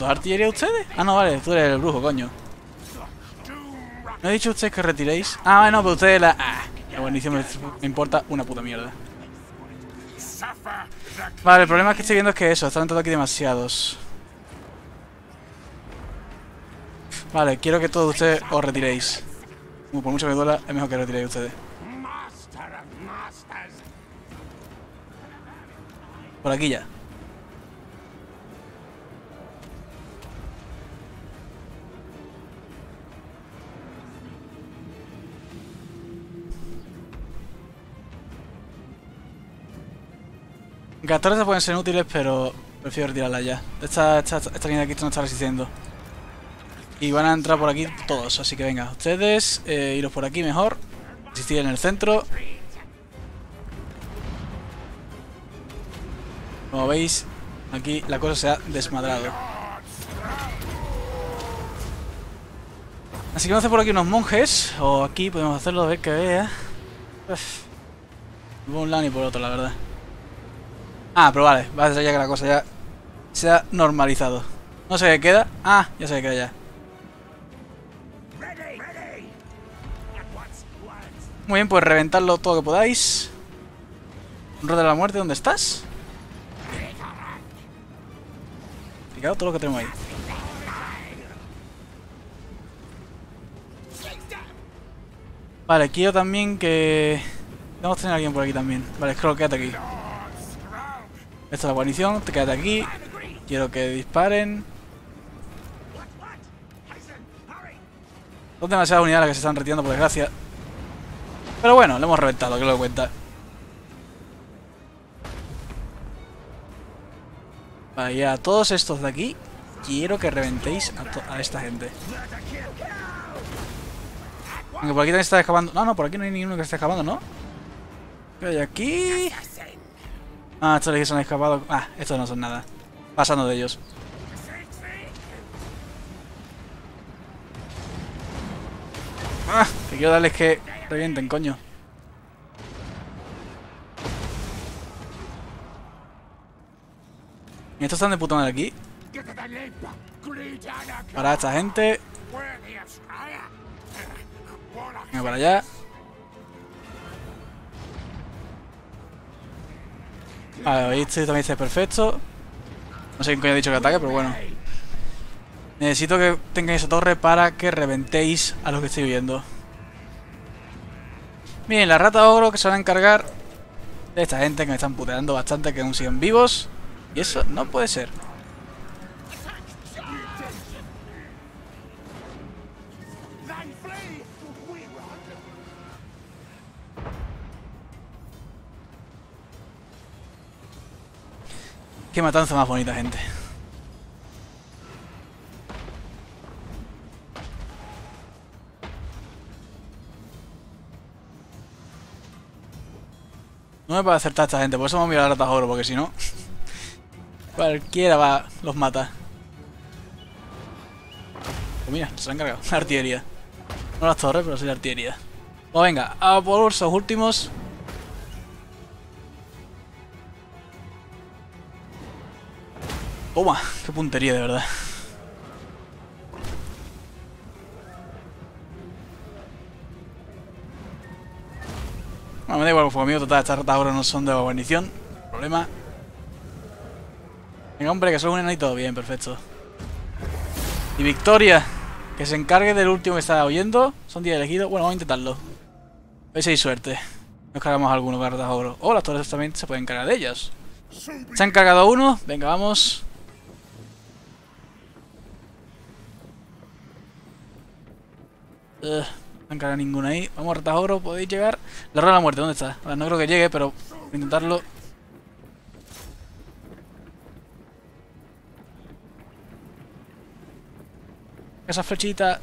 Dos artillerías ustedes? Ah, no, vale, tú eres el brujo, coño. ¿No he dicho ustedes que retiréis? Ah, bueno, pero ustedes la... Ah, la buenísimo, me importa una puta mierda. Vale, el problema que estoy viendo es que eso, están entrando aquí demasiados. Vale, quiero que todos ustedes os retiréis. Uh, por mucho que duela, es mejor que retiréis ustedes. Por aquí ya. Gastoras pueden ser útiles, pero prefiero retirarlas ya. Esta, esta, esta línea de aquí no está resistiendo. Y van a entrar por aquí todos, así que venga, ustedes, eh, iros por aquí mejor. Resistir en el centro. Como veis, aquí la cosa se ha desmadrado. Así que vamos a hacer por aquí unos monjes. O aquí podemos hacerlo a ver que vea. Uf. Por un lado ni por otro, la verdad. Ah, pero vale, va a ser ya que la cosa ya se ha normalizado. No sé qué queda. Ah, ya sé qué queda ya. Muy bien, pues reventarlo todo lo que podáis. Rod de la muerte, ¿dónde estás? Fijaos todo lo que tenemos ahí. Vale, quiero también que... Vamos a tener a alguien por aquí también. Vale, Scroll, quédate aquí. Esta es la guarnición, te quédate aquí. Quiero que disparen. Son demasiadas unidades las que se están retirando, por desgracia. Pero bueno, lo hemos reventado, que lo cuenta. Vale, y a todos estos de aquí, quiero que reventéis a esta gente. Aunque por aquí también está escapando. No, no, por aquí no hay ninguno que esté escapando, ¿no? ¿Qué hay aquí? Ah, estos aquí se han escapado. Ah, estos no son nada. Pasando de ellos. Ah, que quiero darles que revienten, coño. ¿Y estos están de puta madre aquí? Para esta gente. Venga, para allá. Vale, este también está perfecto. No sé quién coño ha dicho que ataque, pero bueno. Necesito que tengáis esa torre para que reventéis a los que estoy viendo. Bien, la rata ogro que se van a encargar de esta gente que me están puteando bastante, que aún siguen vivos. Y eso no puede ser. Qué matanza más bonita, gente. No me puede acertar esta gente, por eso voy a mirar a rata oro, porque si no... Cualquiera va, los mata. Pues mira, se han cargado. La artillería. No las torres, pero sí la artillería. Pues venga, a por los últimos. Toma, qué puntería de verdad. Bueno, me da igual, fuego mío, total, estas ratas ahora no son de guarnición. Problema. Venga, hombre, que son un enanito. Bien, perfecto. Y Victoria, que se encargue del último que está oyendo. Son 10 elegidos. Bueno, vamos a intentarlo. A ver si suerte. Nos cargamos alguno con ratas oro. O las torres también se pueden cargar de ellas. Se han cargado uno. Venga, vamos. Ugh, no han cargado ninguno ahí. Vamos, ratas oro, podéis llegar. La rueda de la muerte, ¿dónde está? Vale, no creo que llegue, pero voy a intentarlo. Esa flechita.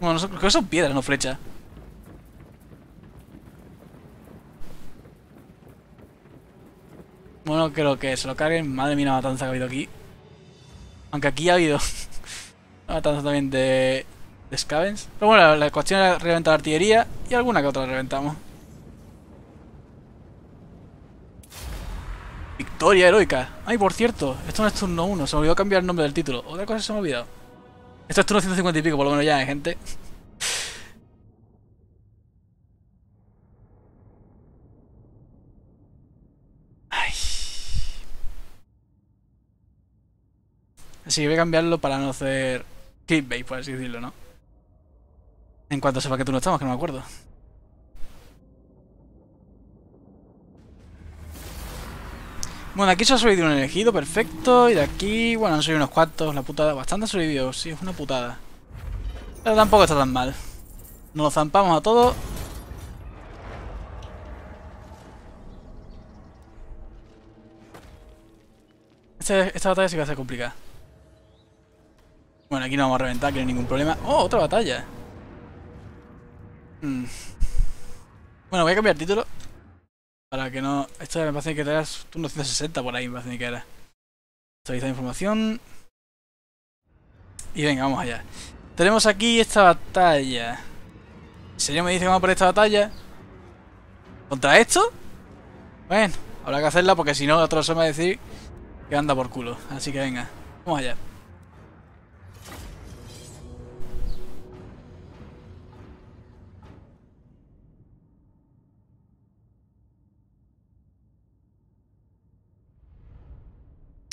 Bueno, no creo que son piedras, no flecha. Bueno, creo que se lo carguen. Madre mía, la matanza que ha habido aquí. Aunque aquí ha habido una matanza también de, de Scavens. Pero bueno, la, cuestión era reventar artillería y alguna que otra reventamos. Victoria heroica. Ay, por cierto, esto no es turno 1, se me olvidó cambiar el nombre del título. Otra cosa se me ha olvidado. Esto es turno 150 y pico, por lo menos ya, ¿eh, gente. Ay. Así que voy a cambiarlo para no hacer clickbait, por así decirlo, ¿no? En cuanto sepa que tú no estamos, que no me acuerdo. Bueno, aquí se ha sobrevivido un elegido, perfecto. Y de aquí, bueno, han sobrevivido unos cuantos. La putada, bastante sobrevivido, sí, es una putada. Pero tampoco está tan mal. Nos lo zampamos a todo. Este- esta batalla sí va a ser complicada. Bueno, aquí no vamos a reventar, que no hay ningún problema. ¡Oh, otra batalla! Hmm. Bueno, voy a cambiar título. Para que no... Esto me parece que era turno 160 por ahí, me parece que era. Actualizar información. Y venga, vamos allá. Tenemos aquí esta batalla. El señor me dice que vamos por esta batalla. ¿Contra esto? Bueno, habrá que hacerla porque si no, otro se me va a decir que anda por culo. Así que venga, vamos allá.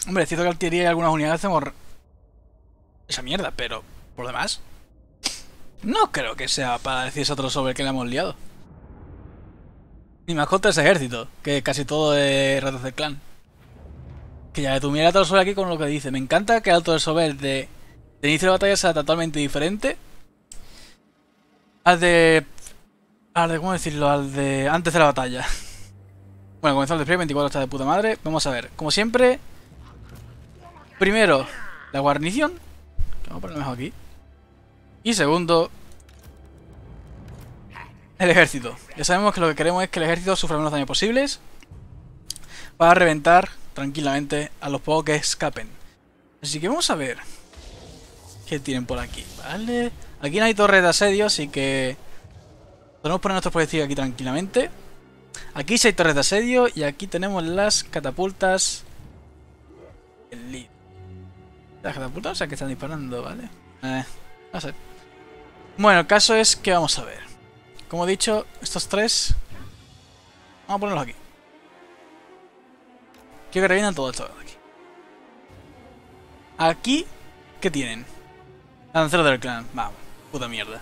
Hombre, cierto que artillería y algunas unidades hacemos esa mierda, pero por lo demás, no creo que sea para decirse otro sobre que le hemos liado. Ni más contra ese ejército, que casi todo es ratas del clan. Que ya tú mira todo sobre aquí con lo que dice. Me encanta que el alto del sober de, de inicio de batalla sea totalmente diferente. Al de... Al de... ¿Cómo decirlo? Al de... Antes de la batalla. Bueno, comenzó el despliegue, 24 está de puta madre. Vamos a ver. Como siempre... Primero, la guarnición. Que vamos a poner mejor aquí. Y segundo... El ejército. Ya sabemos que lo que queremos es que el ejército sufra menos daño posibles. Para reventar tranquilamente a los pocos que escapen. Así que vamos a ver. ¿Qué tienen por aquí? Vale. Aquí no hay torres de asedio, así que... Podemos poner nuestros proyectiles aquí tranquilamente. Aquí sí hay torres de asedio y aquí tenemos las catapultas. El lead. Las catapultas, o sea que están disparando, ¿vale? Eh, no sé. Bueno, el caso es que vamos a ver. Como he dicho, estos tres... Vamos a ponerlos aquí. Quiero que revientan todo esto de aquí. Aquí, ¿qué tienen? Lanceros del clan. Vamos, puta mierda.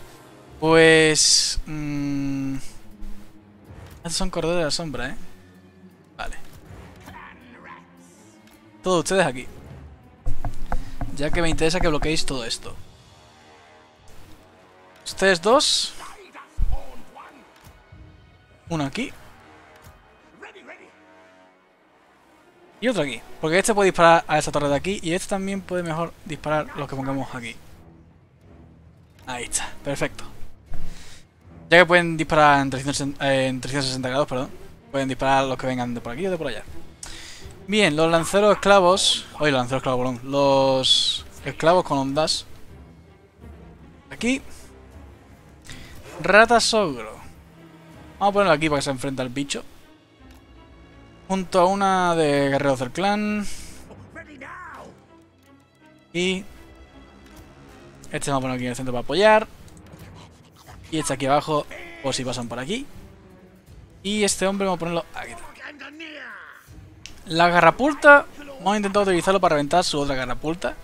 Pues... Mmm... Estos son corredores de la sombra, ¿eh? Vale. Todos ustedes aquí. Ya que me interesa que bloqueéis todo esto. Ustedes dos. Uno aquí. Y otro aquí. Porque este puede disparar a esa torre de aquí. Y este también puede mejor disparar los que pongamos aquí. Ahí está. Perfecto. Ya que pueden disparar en 360, eh, en 360 grados, perdón. Pueden disparar los que vengan de por aquí o de por allá. Bien, los lanceros esclavos... Oye, los lanceros esclavos, perdón. Los esclavos con ondas. Aquí. Rata sogro. Vamos a ponerlo aquí para que se enfrente al bicho. Junto a una de guerreros del clan. Y... Este vamos a poner aquí en el centro para apoyar. Y este aquí abajo, por si pasan por aquí. Y este hombre vamos a ponerlo aquí. La garrapulta, vamos a intentar utilizarlo para reventar su otra garrapulta.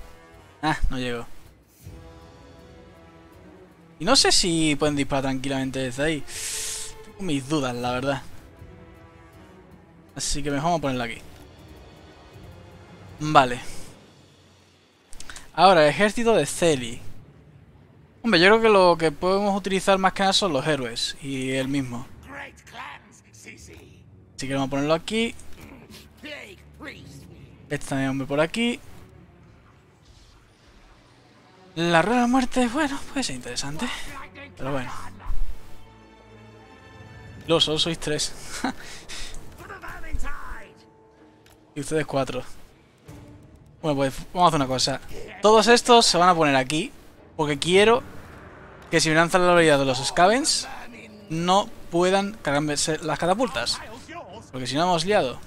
Ah, no llego. Y no sé si pueden disparar tranquilamente desde ahí. Tengo mis dudas, la verdad. Así que mejor vamos a ponerlo aquí. Vale. Ahora, ejército de Celi. Hombre, yo creo que lo que podemos utilizar más que nada son los héroes. Y el mismo. Así que vamos a ponerlo aquí. Este también hombre por aquí. La rueda de la muerte, bueno, puede ser interesante. Pero bueno. Los solo sois tres. Y ustedes cuatro. Bueno, pues vamos a hacer una cosa. Todos estos se van a poner aquí. Porque quiero que si me lanzan la habilidad de los Scavens, no puedan cargarme las catapultas. Porque si no hemos liado.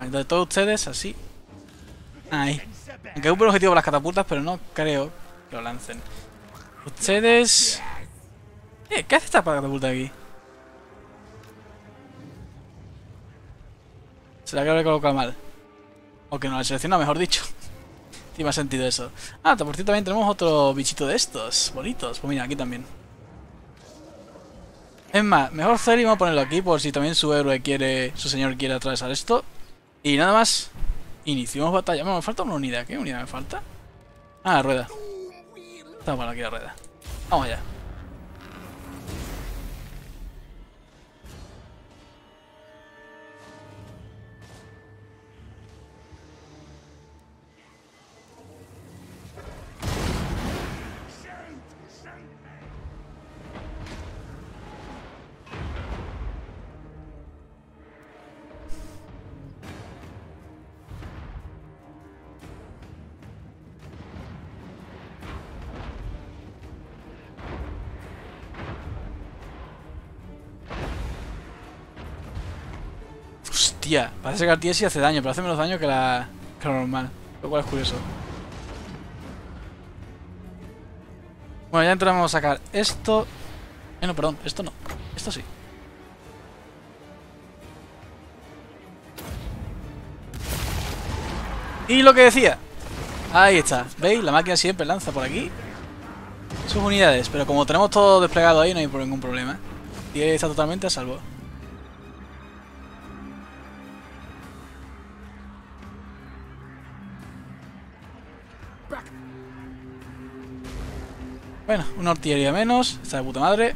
Entonces todos ustedes así. Ahí. Aunque hay un objetivo para las catapultas, pero no creo que lo lancen. Ustedes... Eh, ¿qué hace esta catapulta aquí? Se la creo que coloca mal. O que no la selecciona, mejor dicho. Tiene más sentido eso. Ah, por cierto también tenemos otro bichito de estos. Bonitos. Pues mira, aquí también. Es más, mejor Celi vamos a ponerlo aquí por si también su héroe quiere, su señor quiere atravesar esto. Y nada más, iniciamos batalla. Me falta una unidad. ¿Qué unidad me falta? Ah, rueda. Está bueno aquí la rueda. Vamos allá. Hostia, parece que la tía sí hace daño, pero hace menos daño que la, que normal. Lo cual es curioso. Bueno, ya entramos a sacar esto. Eh, no, perdón, esto no. Esto sí. Y lo que decía. Ahí está. ¿Veis? La máquina siempre lanza por aquí sus unidades. Pero como tenemos todo desplegado ahí, no hay ningún problema. Y está totalmente a salvo. Bueno, una artillería menos. Está de puta madre.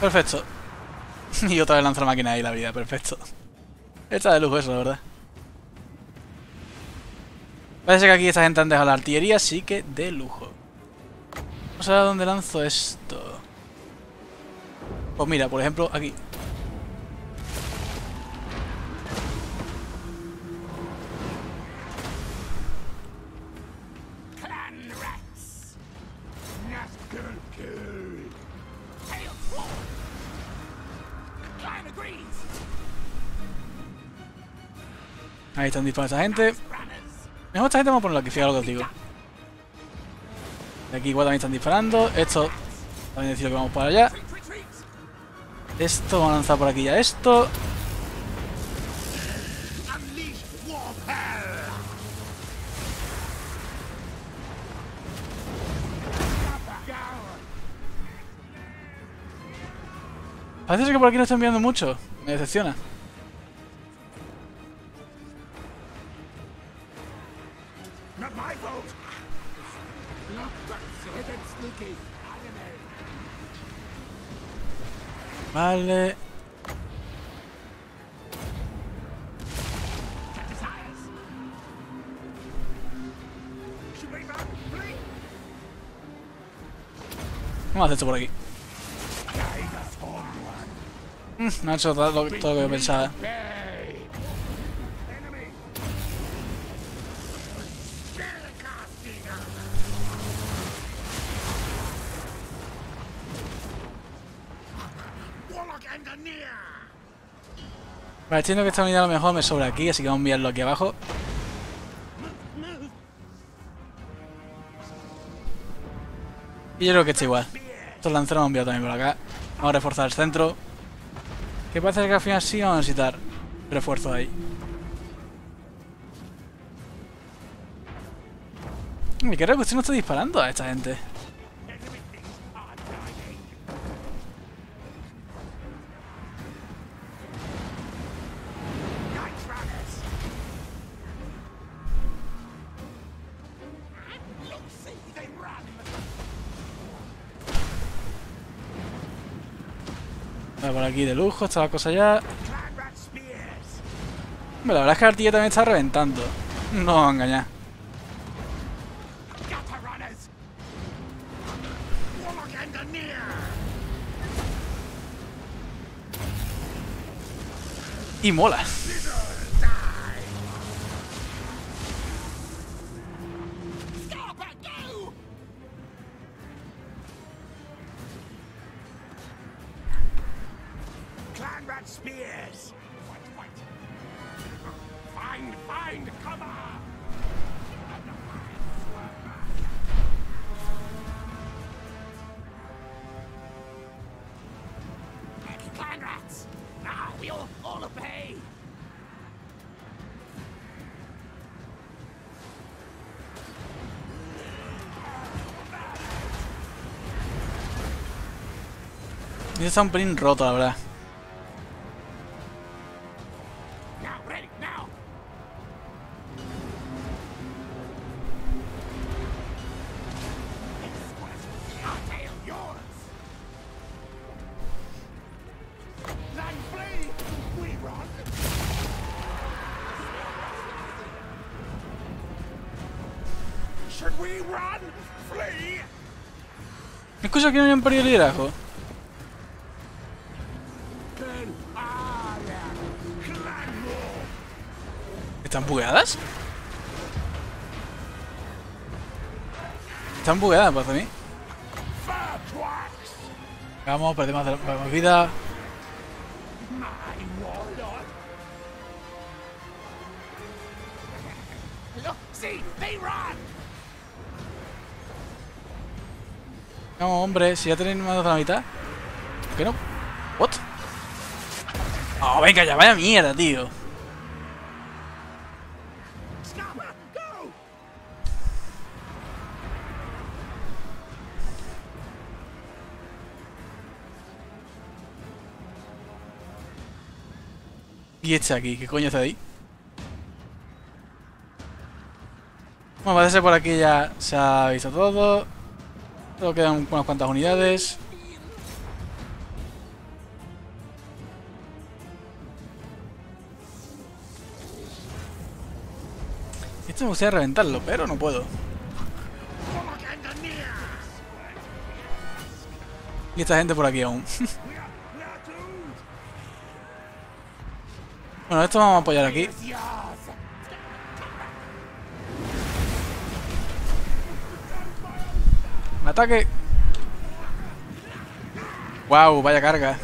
Perfecto. y otra vez lanza la máquina ahí la vida, perfecto. Está de lujo eso, la verdad. Parece que aquí esta gente han dejado la artillería, sí que de lujo. Vamos a ver a dónde lanzo esto. Pues mira, por ejemplo, aquí. Ahí están disparando esta gente. Mejor esta gente vamos a ponerlo aquí, fíjate lo que os digo. De aquí igual también están disparando. Esto también decido que vamos para allá. Esto, vamos a lanzar por aquí ya esto. Parece que por aquí no están enviando mucho. Me decepciona. Vale. Vamos a hacer esto por aquí. Mm, no ha hecho todo todo lo que pensaba. Vale, entiendo que esta unidad a lo mejor me sobra aquí, así que vamos a enviarlo aquí abajo. Y yo creo que está igual. Estos lanceros vamos a enviar también por acá. Vamos a reforzar el centro. Que parece que al final sí vamos a necesitar refuerzo ahí. Me creo que usted no está disparando a esta gente. Por aquí de lujo, está la cosa ya. Hombre, la verdad es que la artillería también está reventando. No vamos a engañar. Y mola. Está un pelín roto, la verdad. ¿Me escucha que no hayan perdido el liderazgo? ¿Están bugueadas? Están bugueadas, me parece a mí. Vamos, perdemos, perdemos vida. Vamos, hombre, si ya tenéis más de la mitad. ¿Por qué no? ¿What? Oh, venga ya, vaya mierda, tío. Y este aquí, ¿qué coño hace ahí? Bueno, parece que por aquí ya se ha visto todo. Solo quedan unas cuantas unidades. Esto me gustaría reventarlo, pero no puedo. Y esta gente por aquí aún. bueno, esto vamos a apoyar aquí. ¡Un ataque! ¡Wow! Vaya carga.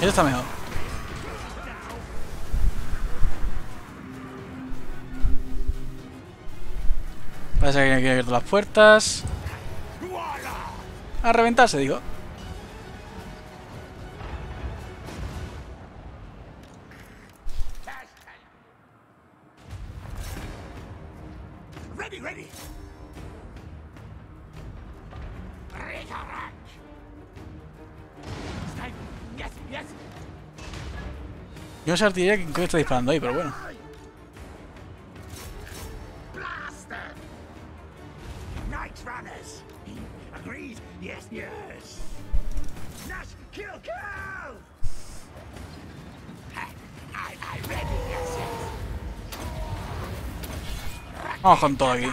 Eso está mejor. Parece que aquí abierto las puertas. A reventarse, digo. Yo no sé artillería quién coño está disparando ahí, pero bueno. Vamos con todo aquí.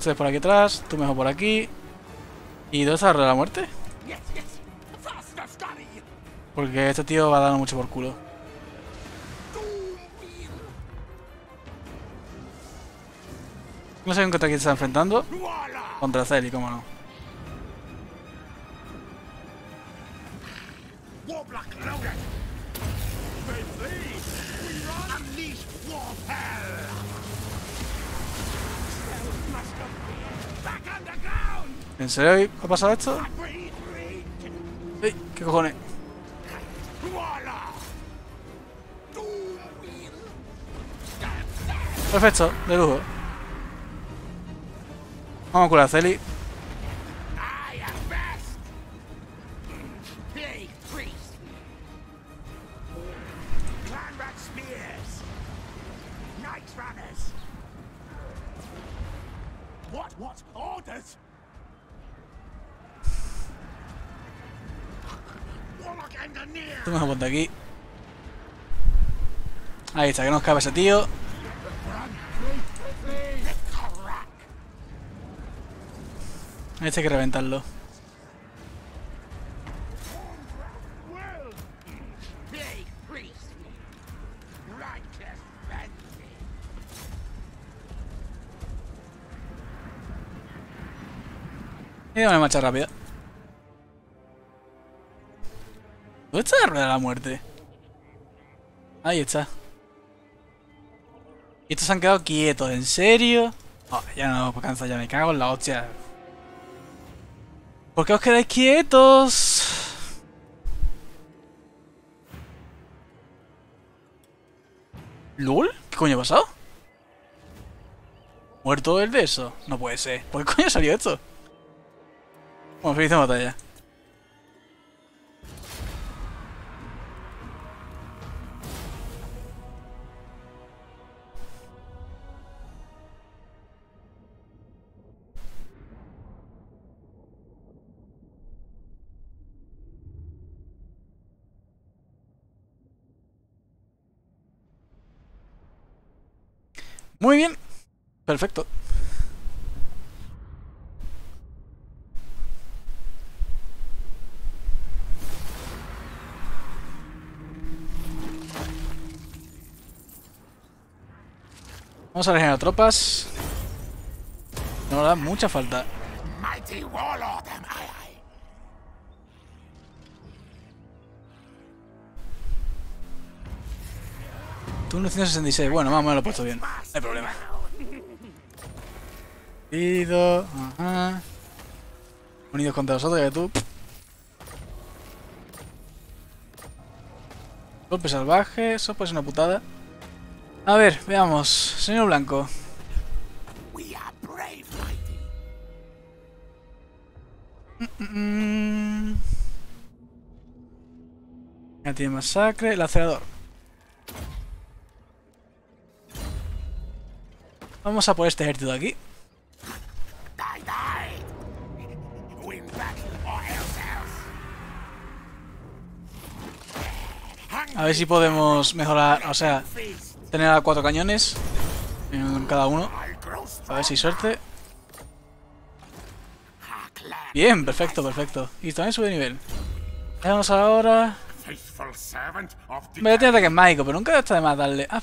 Ustedes por aquí atrás, tú mejor por aquí. ¿Y dónde está la de la muerte? Porque este tío va darnos mucho por culo. No sé contra quién se está enfrentando. Contra Celi, cómo no. ¿En serio ha pasado esto? ¡Ey! ¿Qué cojones? Perfecto, de lujo. Vamos a curar a Celi. Ahí está, que no escape ese tío. Este hay que reventarlo. Y dame marcha rápida. ¿Dónde está la rueda de la muerte? Ahí está. Y estos han quedado quietos, ¿en serio? Ya no cansa, ya me cago en la hostia. ¿Por qué os quedáis quietos? ¿Lul? ¿Qué coño ha pasado? ¿Muerto el de eso? No puede ser. ¿Por qué coño salió esto? Bueno, feliz batalla. Perfecto. Vamos a regenerar tropas. Nos da mucha falta. Turno 166. Bueno, más o menos lo he puesto bien. No hay problema. Ido. Ajá. Unidos contra nosotros, ya tú. Golpe salvaje. Eso pues una putada. A ver, veamos. Señor Blanco. Mighty. Mm. Ya tiene masacre. El acelerador. Vamos a por este ejército de aquí. A ver si podemos mejorar, o sea, tener a cuatro cañones en cada uno. A ver si suerte. Bien, perfecto, perfecto. Y también sube de nivel. Veamos ahora. Me tiene ataque mágico, pero nunca está de más darle. Ah.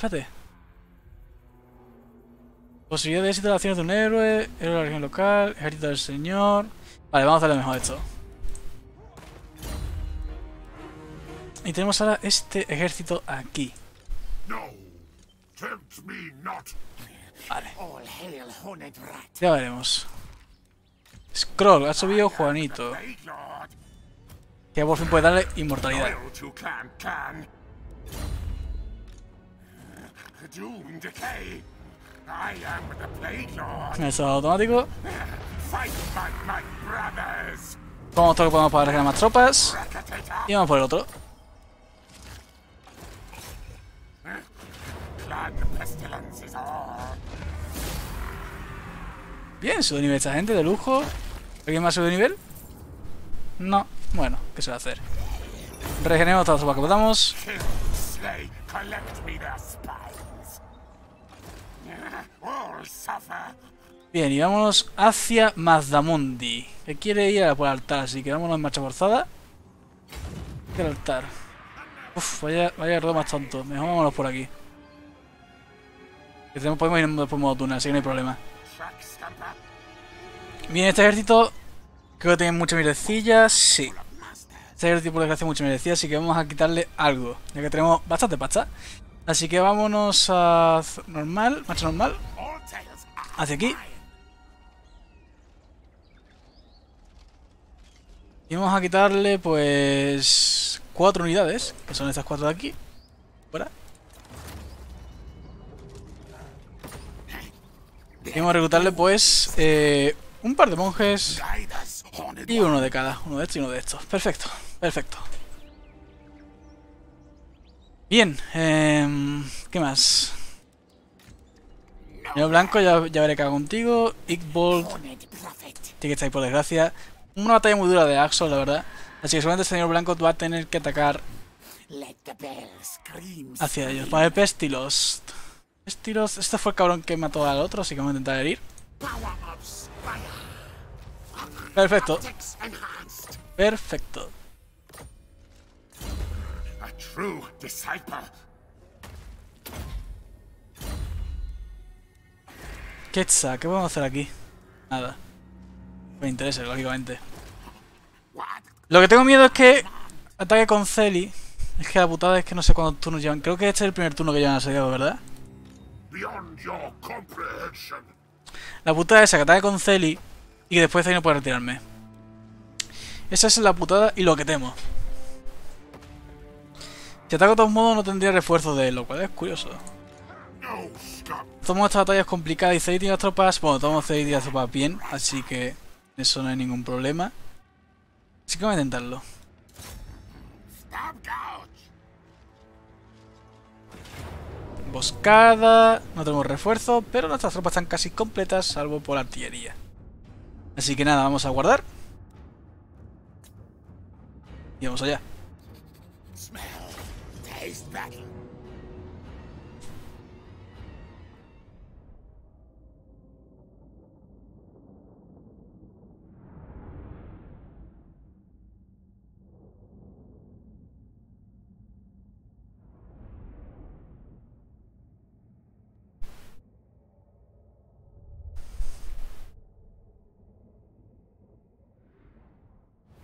Posibilidad de éxito de acciones de un héroe, héroe de la región local, ejército del señor. Vale, vamos a hacerle mejor esto. Y tenemos ahora este ejército aquí. No. Tempt me not. Vale, ya veremos. Scroll, ha subido Juanito. Que por fin puede darle inmortalidad. Eso automático. Vamos todo lo que podemos para más tropas. Y vamos por el otro. Bien, de nivel esta gente, de lujo. ¿Alguien más sube nivel? No. Bueno, ¿qué se va a hacer? Regeneramos todas las que podamos. Bien, y vámonos hacia Mazdamundi. Que quiere ir a por el altar, así que vámonos en marcha forzada. El altar. Uf, vaya, vaya error más tonto. Mejor vámonos por aquí. Tenemos, podemos ir después en modo túnel, así que no hay problema. Bien, este ejército creo que tiene muchas mirecillas. Sí. Este ejército por desgracia muchas mirecillas, así que vamos a quitarle algo. Ya que tenemos bastante pasta. Así que vámonos a normal, marcha normal, hacia aquí. Y vamos a quitarle pues cuatro unidades, que son estas cuatro de aquí. Fuera. Y vamos a reclutarle pues eh, un par de monjes y uno de cada, uno de estos y uno de estos. Perfecto, perfecto. Bien, em, ¿qué más? Señor Blanco, ya, ya veré qué hago contigo. Prophet. tiene que estar ahí por desgracia. Una batalla muy dura de Axel, la verdad. Así que seguramente el señor Blanco va a tener que atacar hacia ellos. Vale, Pestilos. Este fue el cabrón que mató al otro, así que vamos a intentar herir. Perfecto, perfecto. A true disciple. Quetzal, ¿qué podemos hacer aquí? Nada. Me interesa, lógicamente. Lo que tengo miedo es que ataque con Celi. Es que la putada es que no sé cuántos turnos llevan. Creo que este es el primer turno que llevan asediado, ¿verdad? Beyond your comprehension. La putada es que ataque con Celi y que después de ahí no pueda retirarme. Esa es la putada y lo que temo. Si ataco de todos modos no tendría refuerzo de él, lo cual es curioso. Tomo esta batalla es complicada y Celi tiene las tropas. Bueno, tomo Celi tiene las tropas bien, así que eso no hay ningún problema. Así que vamos a intentarlo. Emboscada, no tenemos refuerzo, pero nuestras tropas están casi completas, salvo por artillería. Así que nada, vamos a guardar. Y vamos allá.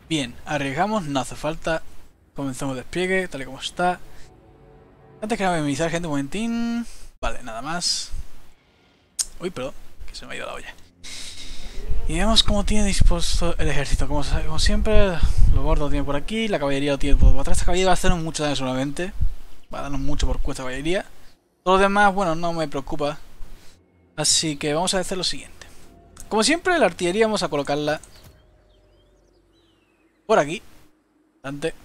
Bien, arriesgamos, no hace falta. Comenzamos despliegue, tal y como está. Antes que nada, minimizar gente, un momentín. Vale, nada más. Uy, perdón, que se me ha ido la olla. Y vemos cómo tiene dispuesto el ejército. Como, siempre, lo gordo lo tiene por aquí, la caballería lo tiene por atrás. Esta caballería va a hacernos mucho daño solamente. Va a darnos mucho por cuesta caballería. Todo lo demás, bueno, no me preocupa. Así que vamos a hacer lo siguiente. Como siempre, la artillería vamos a colocarla por aquí. Bastante.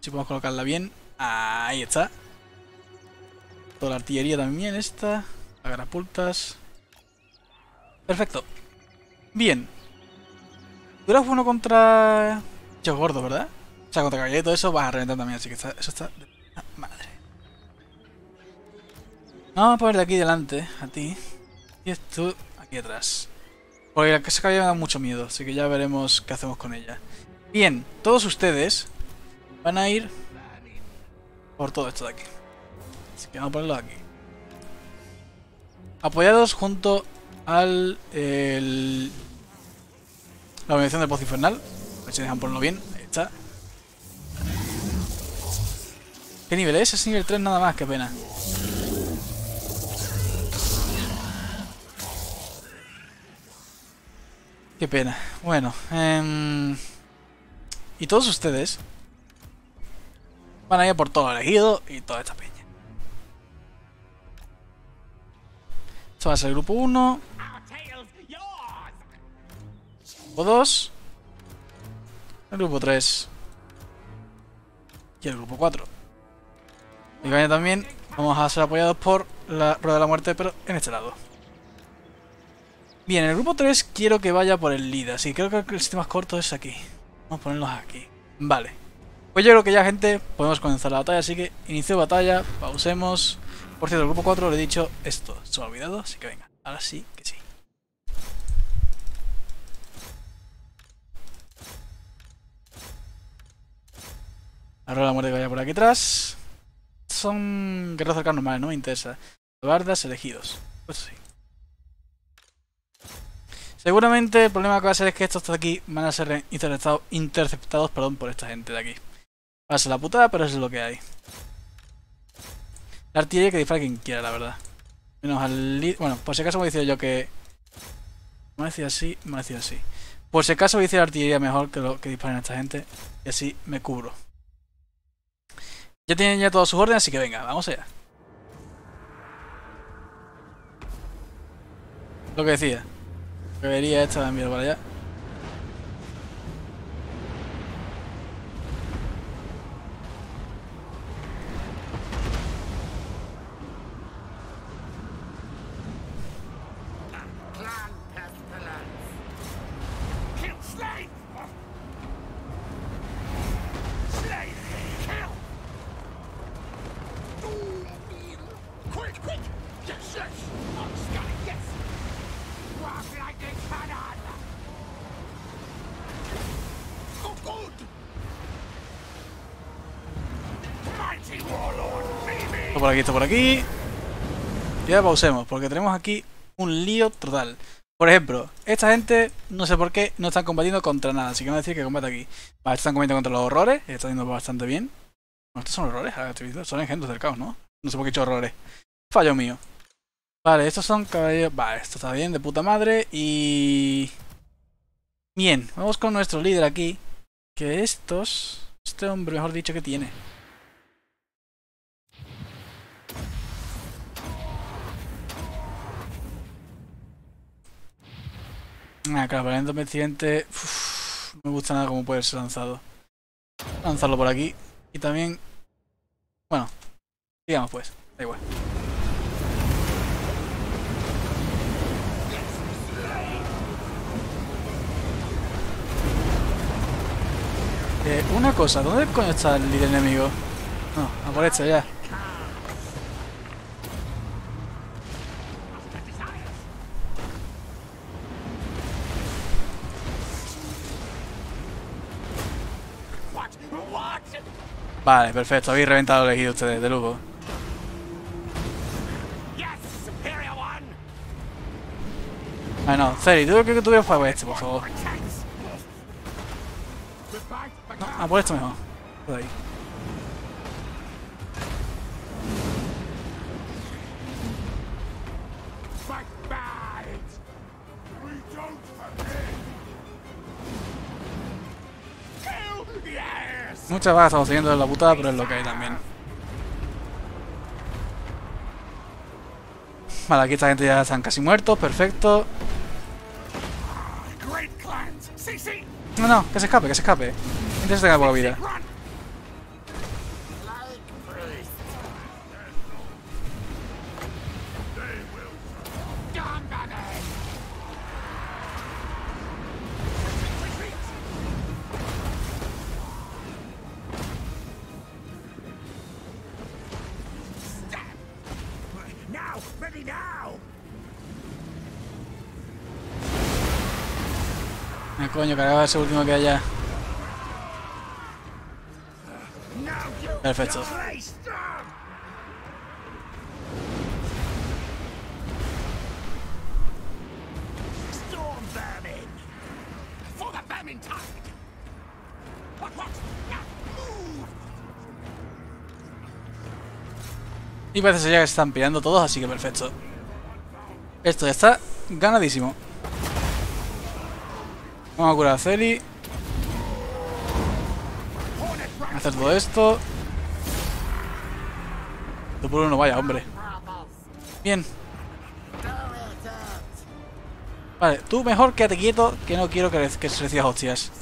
Si podemos colocarla bien. Ahí está. Toda la artillería también esta. Agarrapultas. Perfecto. Bien. Tú eras bueno contra... Yo gordo, ¿verdad? O sea, contra caballero y todo eso vas a reventar también, así que eso está... de puta Madre. Vamos a poner de aquí delante, a ti. Y tú aquí atrás. Porque esa caballero me da mucho miedo, así que ya veremos qué hacemos con ella. Bien, todos ustedes van a ir por todo esto de aquí. Así que vamos a ponerlo aquí. Apoyados junto al... El, la organización del Pozo Infernal. A ver si dejan ponerlo bien. Ahí está. ¿Qué nivel es? Es nivel 3 nada más, qué pena. Qué pena. Bueno, em, y todos ustedes van a ir por todo el elegido y toda esta peña. Esto va a ser el grupo 1, Our tails, yours! grupo 2, el grupo 3 y el grupo 4. Y también vamos a ser apoyados por la Rueda de la Muerte, pero en este lado. Bien, el grupo 3 quiero que vaya por el lead, así creo que el sitio más corto es aquí. Vamos a ponerlos aquí. Vale. Pues yo creo que ya, gente, podemos comenzar la batalla, así que inicio batalla, pausemos. Por cierto, el grupo 4 le he dicho esto, se me ha olvidado, así que venga, ahora sí que sí. De la muerte que vaya por aquí atrás. Son guerreros cercanos normales, no me interesa. Guardas elegidos. Pues sí. Seguramente el problema que va a ser es que estos de aquí van a ser interceptados, perdón, por esta gente de aquí. Va a ser la putada, pero eso es lo que hay. La artillería que dispara quien quiera, la verdad. Menos al. Bueno, por si acaso me he yo que. Me decidido así, me decidido así. Por si acaso voy a la artillería mejor que lo que disparen esta gente. Y así me cubro. Ya tienen ya todas sus órdenes, así que venga, vamos allá. Lo que decía. Que vería esta de enviar para allá. Esto por aquí. Ya pausemos, porque tenemos aquí un lío total. Por ejemplo, esta gente, no sé por qué, no están combatiendo contra nada, así que no decir que combate aquí. Vale, están combatiendo contra los horrores, y está yendo bastante bien. No, estos son horrores, son engendros del caos, ¿no? No sé por qué he hecho horrores. Fallo mío. Vale, estos son caballeros. Vale, esto está bien, de puta madre. Y. Bien, vamos con nuestro líder aquí. Que estos. Este hombre, mejor dicho, que tiene. Ah, claro, para el uf, no me gusta nada cómo puede ser lanzado. Lanzarlo por aquí. Y también... Bueno, digamos pues, da igual. Eh, una cosa, ¿dónde coño está el líder enemigo? No, a por este ya. Vale, perfecto, habéis reventado el elegido ustedes, de lujo. Ah, no, Ceri, tú creo que ves por este, por favor. Protects! Goodbye, No, a por esto mejor. Por ahí. Muchas bajas estamos teniendo en la putada, pero es lo que hay también. Vale, aquí esta gente ya están casi muertos, perfecto. No, no, que se escape, que se escape. Mientras tenga poca vida. Eh, coño, cargaba ese último que you Perfecto. Y parece que están pillando todos, así que perfecto. Esto ya está ganadísimo. Vamos a curar a Celi. Hacer todo esto. Tú por uno, vaya, hombre. Bien. Vale, tú mejor quédate quieto, que no quiero que, que se recibas hostias.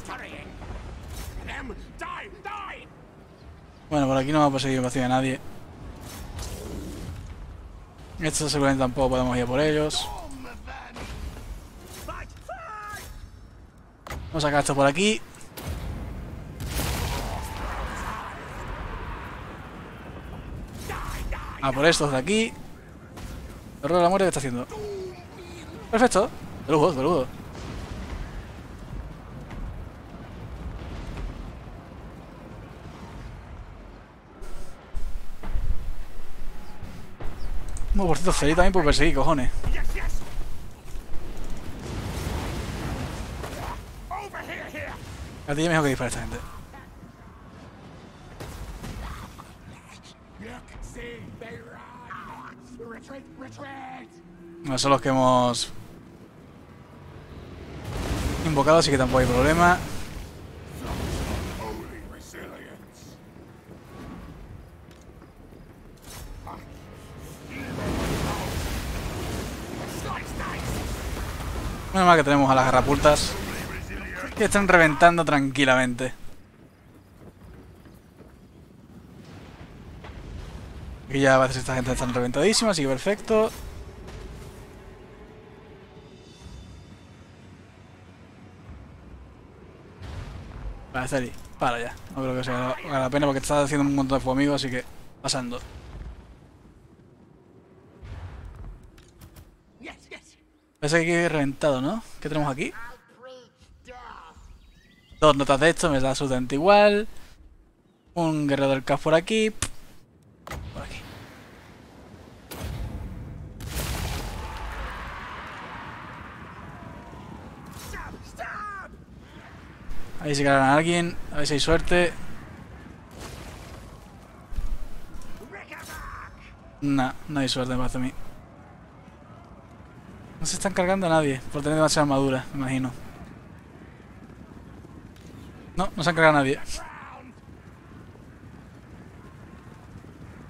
Bueno, por aquí no va a perseguir invasión a nadie. Estos seguramente tampoco podemos ir por ellos. Vamos a sacar esto por aquí. A por estos de aquí. El de la muerte que está haciendo. Perfecto. De lujo, de lujo. Bueno, por también puede perseguir, cojones. A ti ya mejor que dispara esta gente. No son los que hemos invocado, así que tampoco hay problema. Menos mal que tenemos a las garrapultas que están reventando tranquilamente. Aquí ya a veces esta gente están reventadísima, así que perfecto. Vale, Celi, para ya. No creo que sea valga la pena porque te estás haciendo un montón de fuego amigo, así que pasando. Parece que que ir reventado, ¿no? ¿Qué tenemos aquí? Dos notas de esto, me da absolutamente igual. Un guerrero del caos por aquí. Por aquí. Ahí se cargan a alguien. A ver si hay suerte. Nah, no hay suerte, me parece a mí. No se están cargando a nadie. Por tener demasiada armadura, me imagino. No, no se han cargado nadie.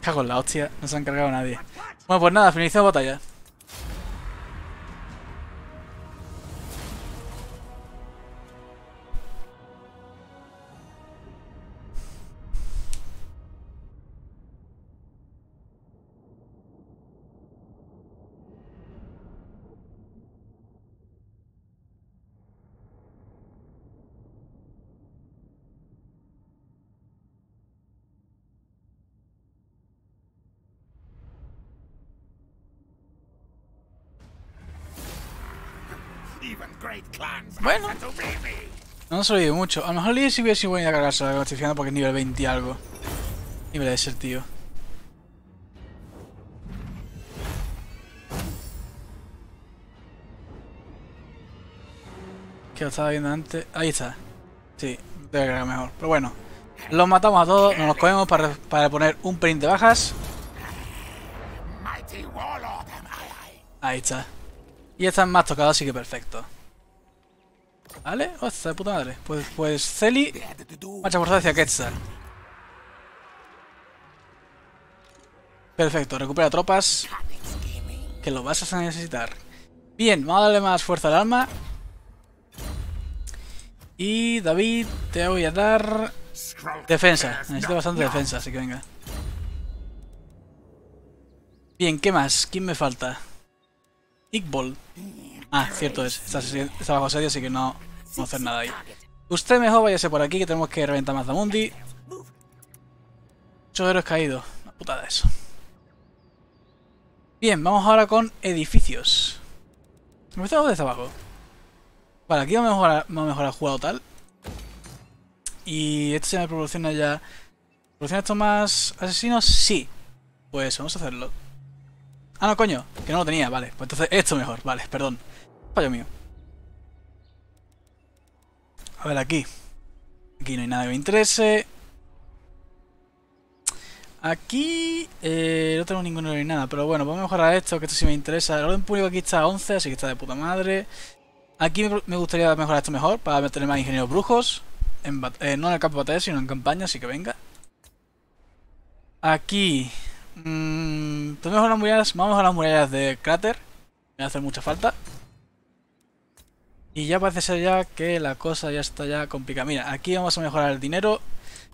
Cago en la hostia. No se han cargado nadie. Bueno, pues nada, finalizamos batalla. Bueno. No nos olvide mucho. A lo mejor Lee si hubiese sido bueno ir a cargarse la estoy fijando porque es nivel 20 y algo. Nivel de ser tío. Que lo estaba viendo antes. Ahí está. Sí, debe cargar mejor. Pero bueno. Los matamos a todos, nos los comemos para, para poner un pelín de bajas. Ahí está. Y están más tocados, así que perfecto. ¿Vale? Oh, está de puta madre. Pues, pues Celi, marcha forzada hacia Quetzal. Perfecto, recupera tropas. Que lo vas a necesitar. Bien, vamos a darle más fuerza al arma. Y David, te voy a dar defensa. Necesito bastante defensa, así que venga. Bien, ¿qué más? ¿Quién me falta? Iqbal. Ah, cierto es. Está, está bajo asedio, así que no, no hacer nada ahí. Usted mejor váyase por aquí, que tenemos que reventar Mazamundi. Ocho héroes caídos. Una putada eso. Bien, vamos ahora con edificios. Empezamos desde abajo. Vale, aquí vamos a mejorar, vamos a el juego tal. Y esto se me proporciona ya... ¿Proporciona esto más asesinos? Sí. Pues vamos a hacerlo. Ah, no, coño, que no lo tenía, vale. Pues entonces esto mejor, vale, perdón. Fallo mío. A ver, aquí. Aquí no hay nada que me interese. Aquí eh, no tengo ninguno ni nada, pero bueno, vamos a mejorar esto, que esto sí me interesa. El orden público aquí está a 11, así que está de puta madre. Aquí me- gustaría mejorar esto mejor, para tener más ingenieros brujos. En eh, no en el campo de batalla, sino en campaña, así que venga. Aquí... Mmm, tenemos las murallas, vamos a las murallas de cráter. Me hace mucha falta. Y ya parece ser ya que la cosa ya está ya complicada. Mira, aquí vamos a mejorar el dinero.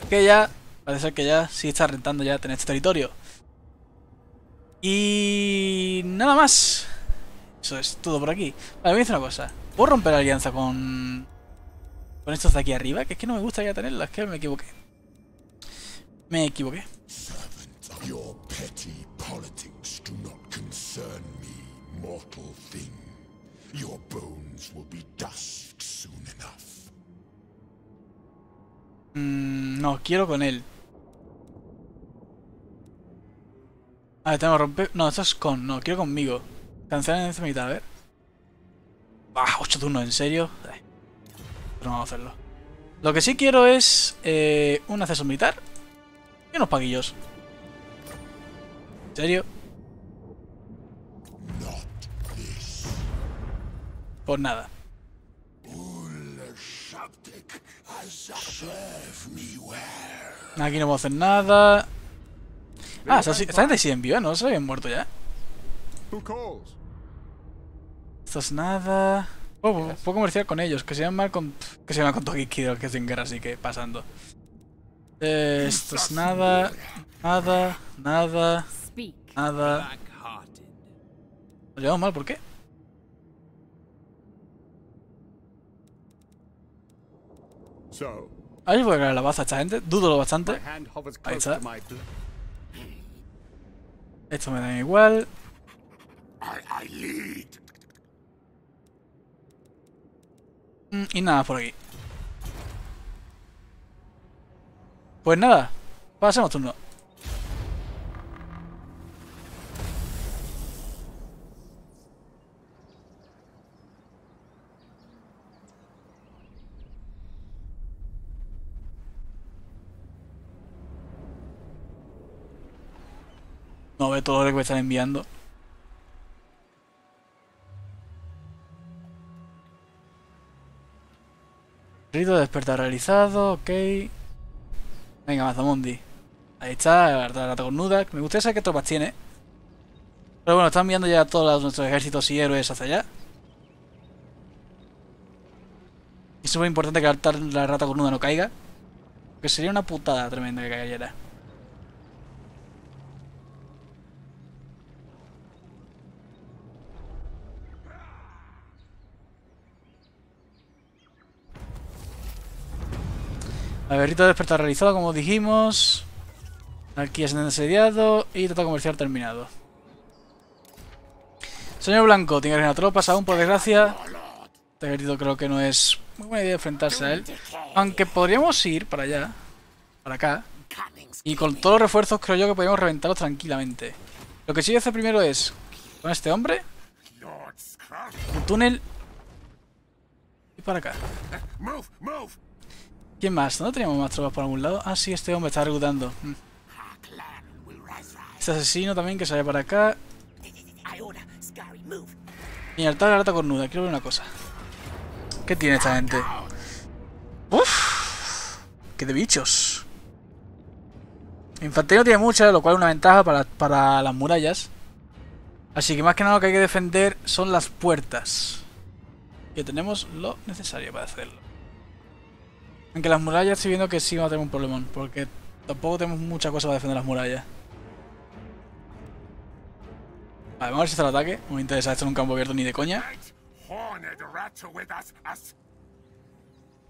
Que ya, parece ser que ya sí está rentando ya tener este territorio. Y nada más. Eso es todo por aquí. Vale, a decir una cosa. ¿Puedo romper alianza con... Con estos de aquí arriba? Que es que no me gusta ya tenerlas, que me equivoqué. Me equivoqué. Your petty me, soon enough. Mm, no, quiero con él. A ver, tengo que romper... No, esto es con... No, quiero conmigo. Cancelar en esta mitad, a ver. Bah, 8 turnos, ¿en serio? Eh, Pero vamos a hacerlo. Lo que sí quiero es... Eh, un acceso militar. Y unos paguillos. ¿En serio? Pues nada. Shabdik has served me well. Aquí no puedo hacer nada. Ah, esta, gente sigue en viva, ¿no? Se habían muerto ya. Who calls? Esto es nada. Puedo, puedo comerciar con ellos, que se llaman con. Que se llaman con Tokiki, que hacen guerra, así que pasando. Eh, esto es nada. Nada, nada, nada. Lo llevamos mal, ¿por qué? So, A ver si puedo crear la baza a esta gente. Dudo my bastante. Ahí está. Esto me da igual. Mm, Y nada por aquí. Pues nada. Pasemos turno. No ve todo lo que me están enviando. Rito de despertar realizado, ok. Venga, Mazamundi. Ahí está, la cornuda. Me gustaría saber qué tropas tiene. Pero bueno, están enviando ya todos nuestros ejércitos y héroes hacia allá. Es súper importante que la, la rata cornuda no caiga. Que sería una putada tremenda que cayera. A ver, rito de despertar realizado, como dijimos. Aquí ascendente asediado y tratado comercial terminado. Señor Blanco, tiene que tropas aún, por desgracia. Este ejército creo que no es muy buena idea enfrentarse a él. Aunque podríamos ir para allá, para acá. Y con todos los refuerzos creo yo que podríamos reventarlos tranquilamente. Lo que sí hacer primero es, con este hombre, un túnel. Y para acá. ¿Quién más? ¿No teníamos más tropas por algún lado? Ah, sí, este hombre está reclutando. Mm. Este asesino también que sale para acá. Mi altar de la cornuda. Quiero ver una cosa. ¿Qué tiene esta gente? Uf. ¡Qué de bichos! Infantería no tiene mucha, lo cual es una ventaja para, para las murallas. Así que más que nada lo que hay que defender son las puertas. Que tenemos lo necesario para hacerlo. Aunque las murallas estoy viendo que sí va a tener un problemón. Porque tampoco tenemos mucha cosa para defender las murallas. Vale, vamos a ver si está el ataque. No me interesa esto en un campo abierto ni de coña.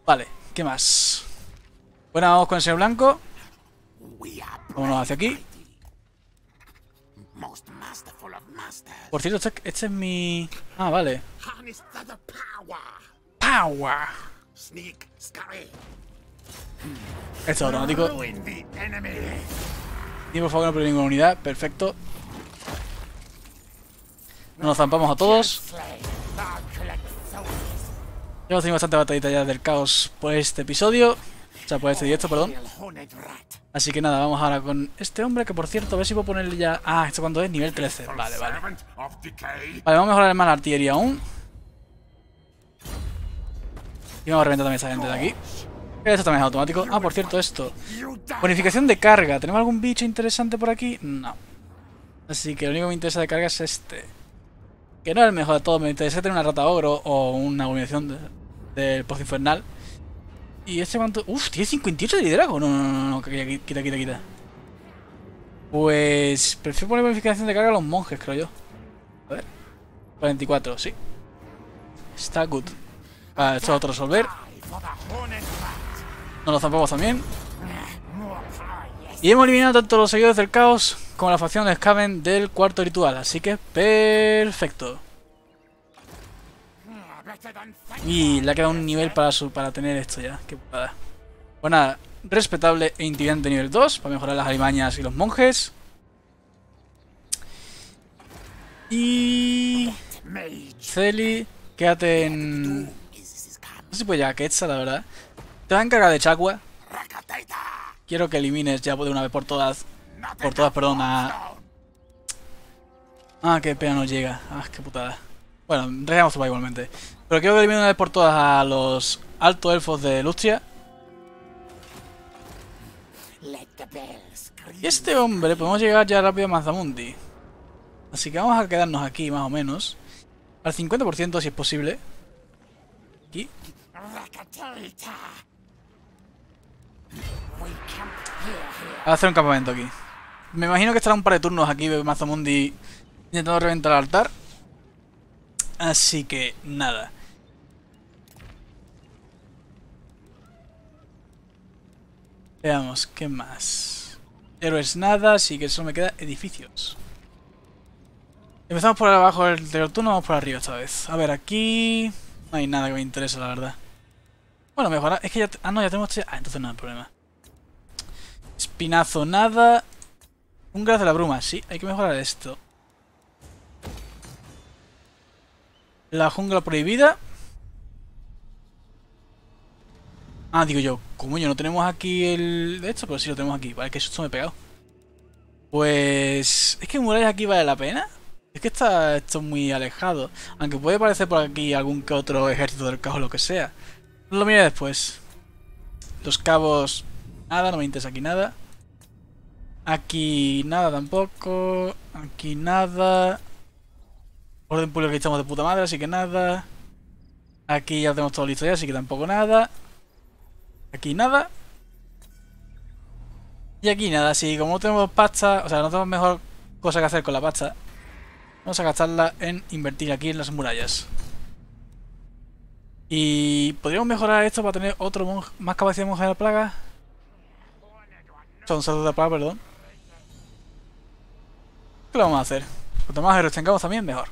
Vale, ¿qué más? Bueno, vamos con el señor blanco. Vámonos hacia aquí. Por cierto, este, este es mi... Ah, vale. Power. Sneak, scurry. Esto es automático. Enemy. Y por ninguna unidad. Perfecto. Nos zampamos a todos. Ya hemos tenido bastante batallita ya del caos por este episodio. O sea, por este directo, perdón. Así que nada, vamos ahora con este hombre que por cierto, a ver si puedo ponerle ya... Ah, ¿esto cuánto es? Nivel 13. Vale, vale. Vale, vamos a mejorar más la artillería aún. Y vamos a reventar también a esta gente de aquí. Esto también es automático. Ah, por cierto, esto. Bonificación de carga. ¿Tenemos algún bicho interesante por aquí? No. Así que lo único que me interesa de carga es este. Que no es el mejor de todos. Me interesa tener una rata ogro o una abominación de- del pozo infernal. Y este cuánto... Uf, tiene 58 de liderazgo. No, no, no, no, quita, quita, quita. Pues... Prefiero poner bonificación de carga a los monjes, creo yo. A ver. 44, sí. Está good. Vale, esto es otro resolver. Nos lo zampamos también. Y hemos eliminado tanto los seguidores del caos como la facción de Skaven del cuarto ritual. Así que perfecto. Ah, Y le ha quedado un nivel para, su, para tener esto ya. Qué putada. Pues nada, respetable e intimidante nivel 2 para mejorar las alimañas y los monjes. Y... Celi, quédate en... Si puede ya Quetzal, la verdad. Te va a encargar de Chakwa. Quiero que elimines ya de una vez por todas. Por todas, perdón, a... Ah, qué pena no llega. Ah, qué putada. Bueno, regamos igualmente. Pero quiero que elimine una vez por todas a los altos elfos de Lustria. Y este hombre, podemos llegar ya rápido a Mazamundi. Así que vamos a quedarnos aquí, más o menos. Al 50% si es posible. Aquí. A hacer un campamento aquí. Me imagino que estará un par de turnos aquí Mazamundi intentando reventar el altar. Así que nada. Veamos, ¿qué más? Héroes nada, así que solo me queda edificios. Empezamos por abajo del, turno, vamos por arriba esta vez. A ver, aquí... No hay nada que me interese, la verdad. Bueno, mejorar... Es que ya... Ah, no, ya tenemos... Ah, entonces no hay problema. Espinazo, nada. Un de la bruma, sí, hay que mejorar esto. La jungla prohibida. Ah, digo yo, como yo no tenemos aquí el de esto, pero sí lo tenemos aquí. Vale, que susto me he pegado. Pues... Es que murallas aquí vale la pena. Es que está esto muy alejado. Aunque puede parecer por aquí algún que otro ejército del caos o lo que sea. Lo miré después. Los cabos... Nada, no me interesa aquí nada. Aquí nada tampoco. Aquí nada. Orden público que estamos de puta madre, así que nada. Aquí ya tenemos todo listo ya, así que tampoco nada. Aquí nada. Y aquí nada, así como no tenemos pasta, o sea, no tenemos mejor cosa que hacer con la pasta. Vamos a gastarla en invertir aquí en las murallas. Y podríamos mejorar esto para tener otro más capacidad de monje de la plaga. Son saltos de la plaga, perdón. ¿Qué lo vamos a hacer? Cuanto más héroes tengamos también, mejor.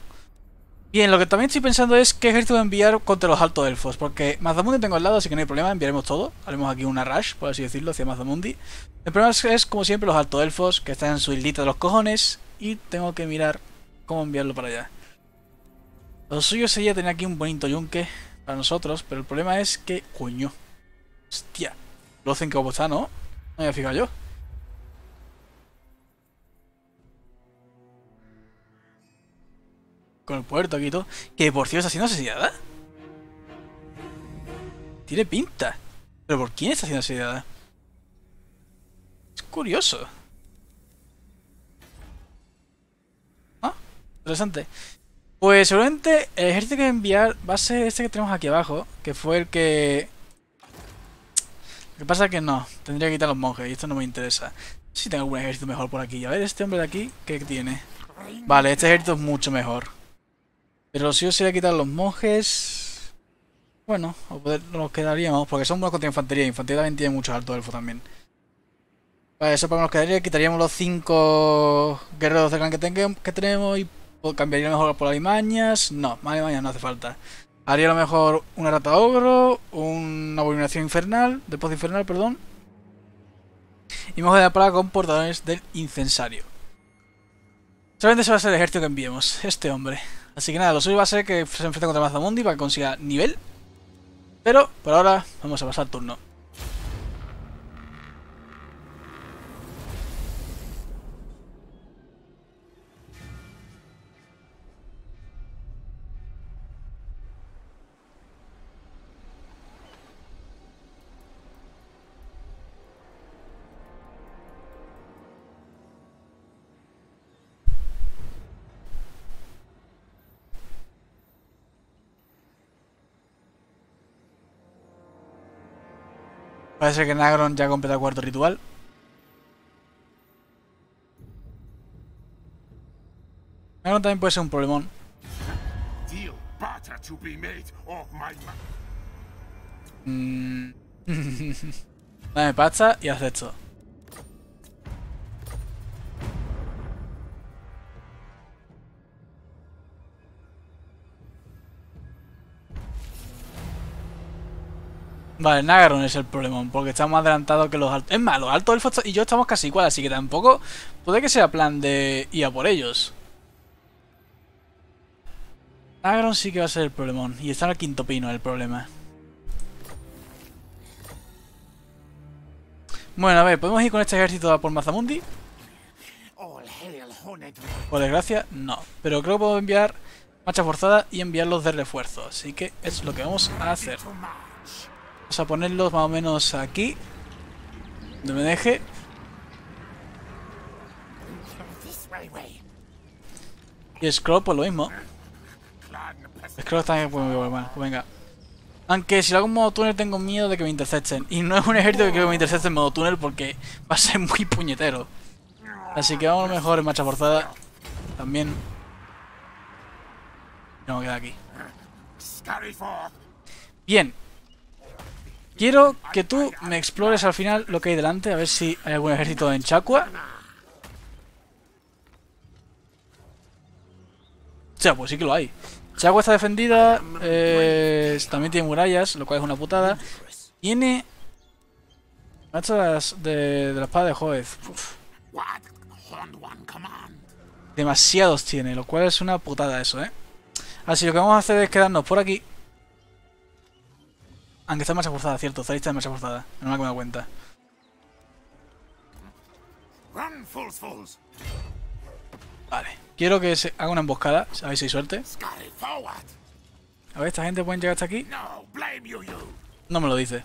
Bien, lo que también estoy pensando es qué ejército enviar contra los altos elfos. Porque Mazamundi tengo al lado, así que no hay problema, enviaremos todo. Haremos aquí una rush, por así decirlo, hacia Mazamundi. El problema es, es, como siempre, los altos elfos, que están en su islita de los cojones. Y tengo que mirar cómo enviarlo para allá. Lo suyo sería tener aquí un bonito yunque para nosotros, pero el problema es que... Coño. Hostia. Lo hacen como está, ¿no? No me había fijado yo. con el puerto aquí y todo. Que por cierto está siendo asesinada. Tiene pinta. ¿Pero por quién está siendo asesinada? Es curioso. Ah, interesante. Pues seguramente el ejército que enviar va a ser este que tenemos aquí abajo, que fue el que... Lo que pasa es que no, tendría que quitar los monjes y esto no me interesa. Si tengo algún ejército mejor por aquí. A ver, este hombre de aquí, ¿qué tiene? Vale, este ejército es mucho mejor. Pero lo suyo sería quitar los monjes... Bueno, nos quedaríamos, porque son buenos contra infantería. Infantería también tiene mucho alto elfo también. Vale, eso para nos quedaría, quitaríamos los 5 guerreros de clan que, que tenemos y cambiaría mejor por alimañas. No, alimañas no hace falta. Haría a lo mejor una rata ogro, una abominación infernal, de pozo infernal, perdón. Y mejor de plaga con portadores del incensario. Solamente se va a ser el ejército que enviemos, este hombre. Así que nada, lo suyo va a ser que se enfrente contra Mazamundi para que consiga nivel. Pero por ahora vamos a pasar turno. Parece que Nagron ya completa el cuarto ritual. Nagron también puede ser un problemón. Mm. Dame pasta y acepto. Vale, Nagaron es el problemón, porque está más adelantado que los altos. Es más, los altos elfos y yo estamos casi igual, así que tampoco puede que sea plan de ir a por ellos. Nagaron sí que va a ser el problemón, y está en el quinto pino el problema. Bueno, a ver, ¿podemos ir con este ejército por Mazamundi? Por desgracia, no. Pero creo que puedo enviar marcha forzada y enviarlos de refuerzo. Así que es lo que vamos a hacer. Vamos a ponerlos más o menos aquí. Donde me deje. Y Scroll, pues lo mismo. Scroll está bien, pues, pues, bueno, pues venga. Aunque si lo hago en modo túnel tengo miedo de que me intercepten. Y no es un ejército que quiero que me intercepten en modo túnel porque va a ser muy puñetero. Así que vamos a lo mejor en marcha forzada. También. No, queda aquí. Bien. Quiero que tú me explores al final lo que hay delante, a ver si hay algún ejército en Chacua. O sea, pues sí que lo hay. Chacua está defendida, eh, también tiene murallas, lo cual es una putada. Tiene... Machas de, de la espada de Joez. Demasiados tiene, lo cual es una putada eso, ¿eh? Así lo que vamos a hacer es quedarnos por aquí. Aunque está en marcha forzada, cierto, está lista de marcha forzada. No me he dado cuenta. Vale. Quiero que se haga una emboscada, a ver si hay suerte. A ver, esta gente puede llegar hasta aquí. No, me lo dice.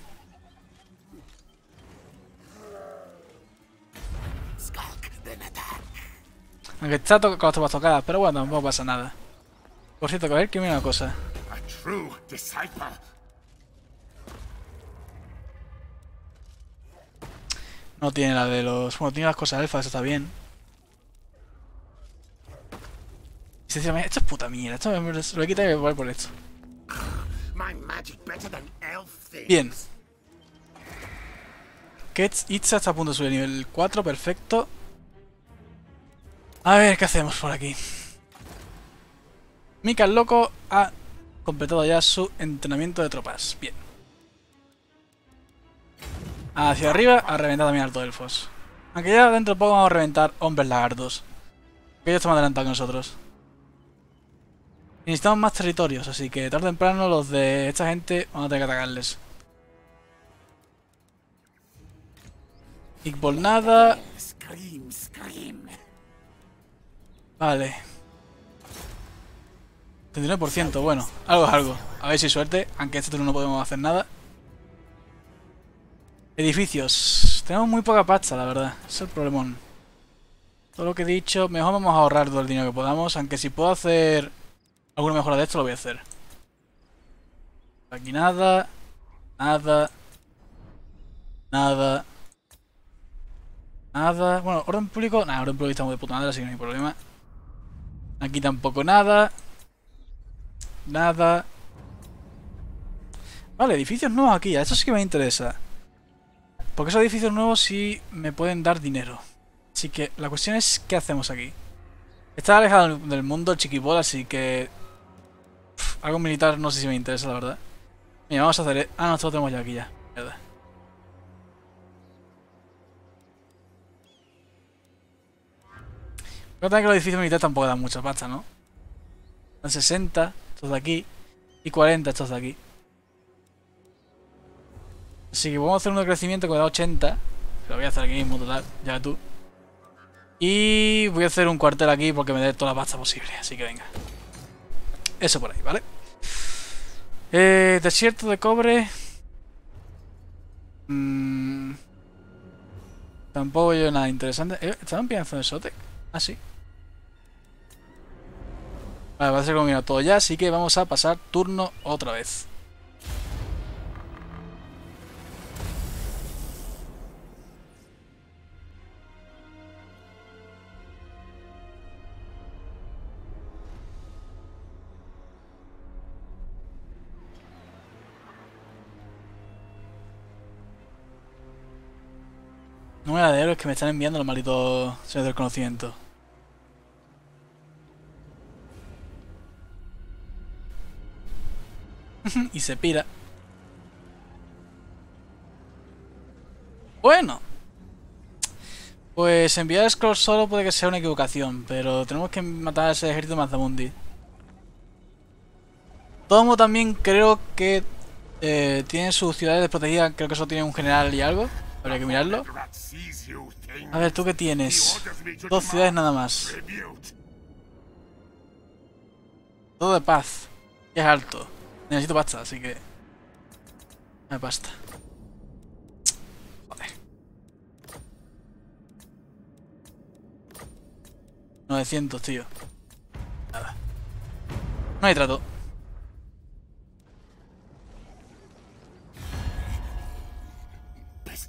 Aunque está to- con las tropas tocadas, pero bueno, tampoco pasa nada. Por cierto, que a ver, que mira una cosa. No tiene la de los... Bueno, tiene las cosas alfa, eso está bien. Y sinceramente, esto es puta mierda. Esto me- lo voy a quitar y voy a por esto. Bien. Kets Itza está a punto de subir nivel 4, perfecto. A ver, ¿qué hacemos por aquí? Mika el loco ha completado ya su entrenamiento de tropas. Bien. Hacia arriba a reventar también alto elfos. Aunque ya dentro de poco vamos a reventar hombres lagartos. Que ellos están adelantados que nosotros. Necesitamos más territorios, así que tarde o temprano los de esta gente van a tener que atacarles. Iqbal nada. Vale. 39%, bueno, algo es algo. A ver si suerte, aunque este turno no podemos hacer nada. Edificios. Tenemos muy poca pasta, la verdad. Es el problemón. Todo lo que he dicho, mejor vamos a ahorrar todo el dinero que podamos, aunque si puedo hacer alguna mejora de esto lo voy a hacer. Aquí nada, nada, nada, nada. Bueno, orden público, nada, orden público estamos de puta madre, así que no hay problema. Aquí tampoco nada. Nada. Vale, edificios nuevos aquí, a eso sí que me interesa. Porque esos edificios nuevos sí me pueden dar dinero. Así que la cuestión es, ¿qué hacemos aquí? Está alejado del mundo chiquibol, así que... algo militar no sé si me interesa, la verdad. Mira, vamos a hacer... e- Ah, no, esto lo tenemos ya aquí ya. Mierda. Pero también que los edificios militares tampoco dan mucha pasta, ¿no? Dan 60, estos de aquí. Y 40, estos de aquí. Que vamos a hacer uno de crecimiento que me da 80. Lo voy a hacer aquí mismo, total. Ya tú. Y voy a hacer un cuartel aquí porque me dé toda la pasta posible. Así que venga. Eso por ahí, ¿vale? Eh, desierto de cobre. Mm, tampoco yo nada interesante. Eh, ¿Estaban pensando en Sotec? Ah, sí. Vale, va a ser combinado todo ya, así que vamos a pasar turno otra vez. No era de héroes que me están enviando los malditos señores del conocimiento. y se pira. Bueno. Pues enviar a Scroll solo puede que sea una equivocación, pero tenemos que matar a ese ejército Mazamundi. Tomo también creo que eh, tiene sus ciudades desprotegidas, creo que eso tiene un general y algo. Habría que mirarlo. A ver, ¿tú qué tienes? Dos ciudades nada más. Todo de paz. Es alto. Necesito pasta, así que... Dame pasta. Joder. 900, tío. Nada. No hay trato.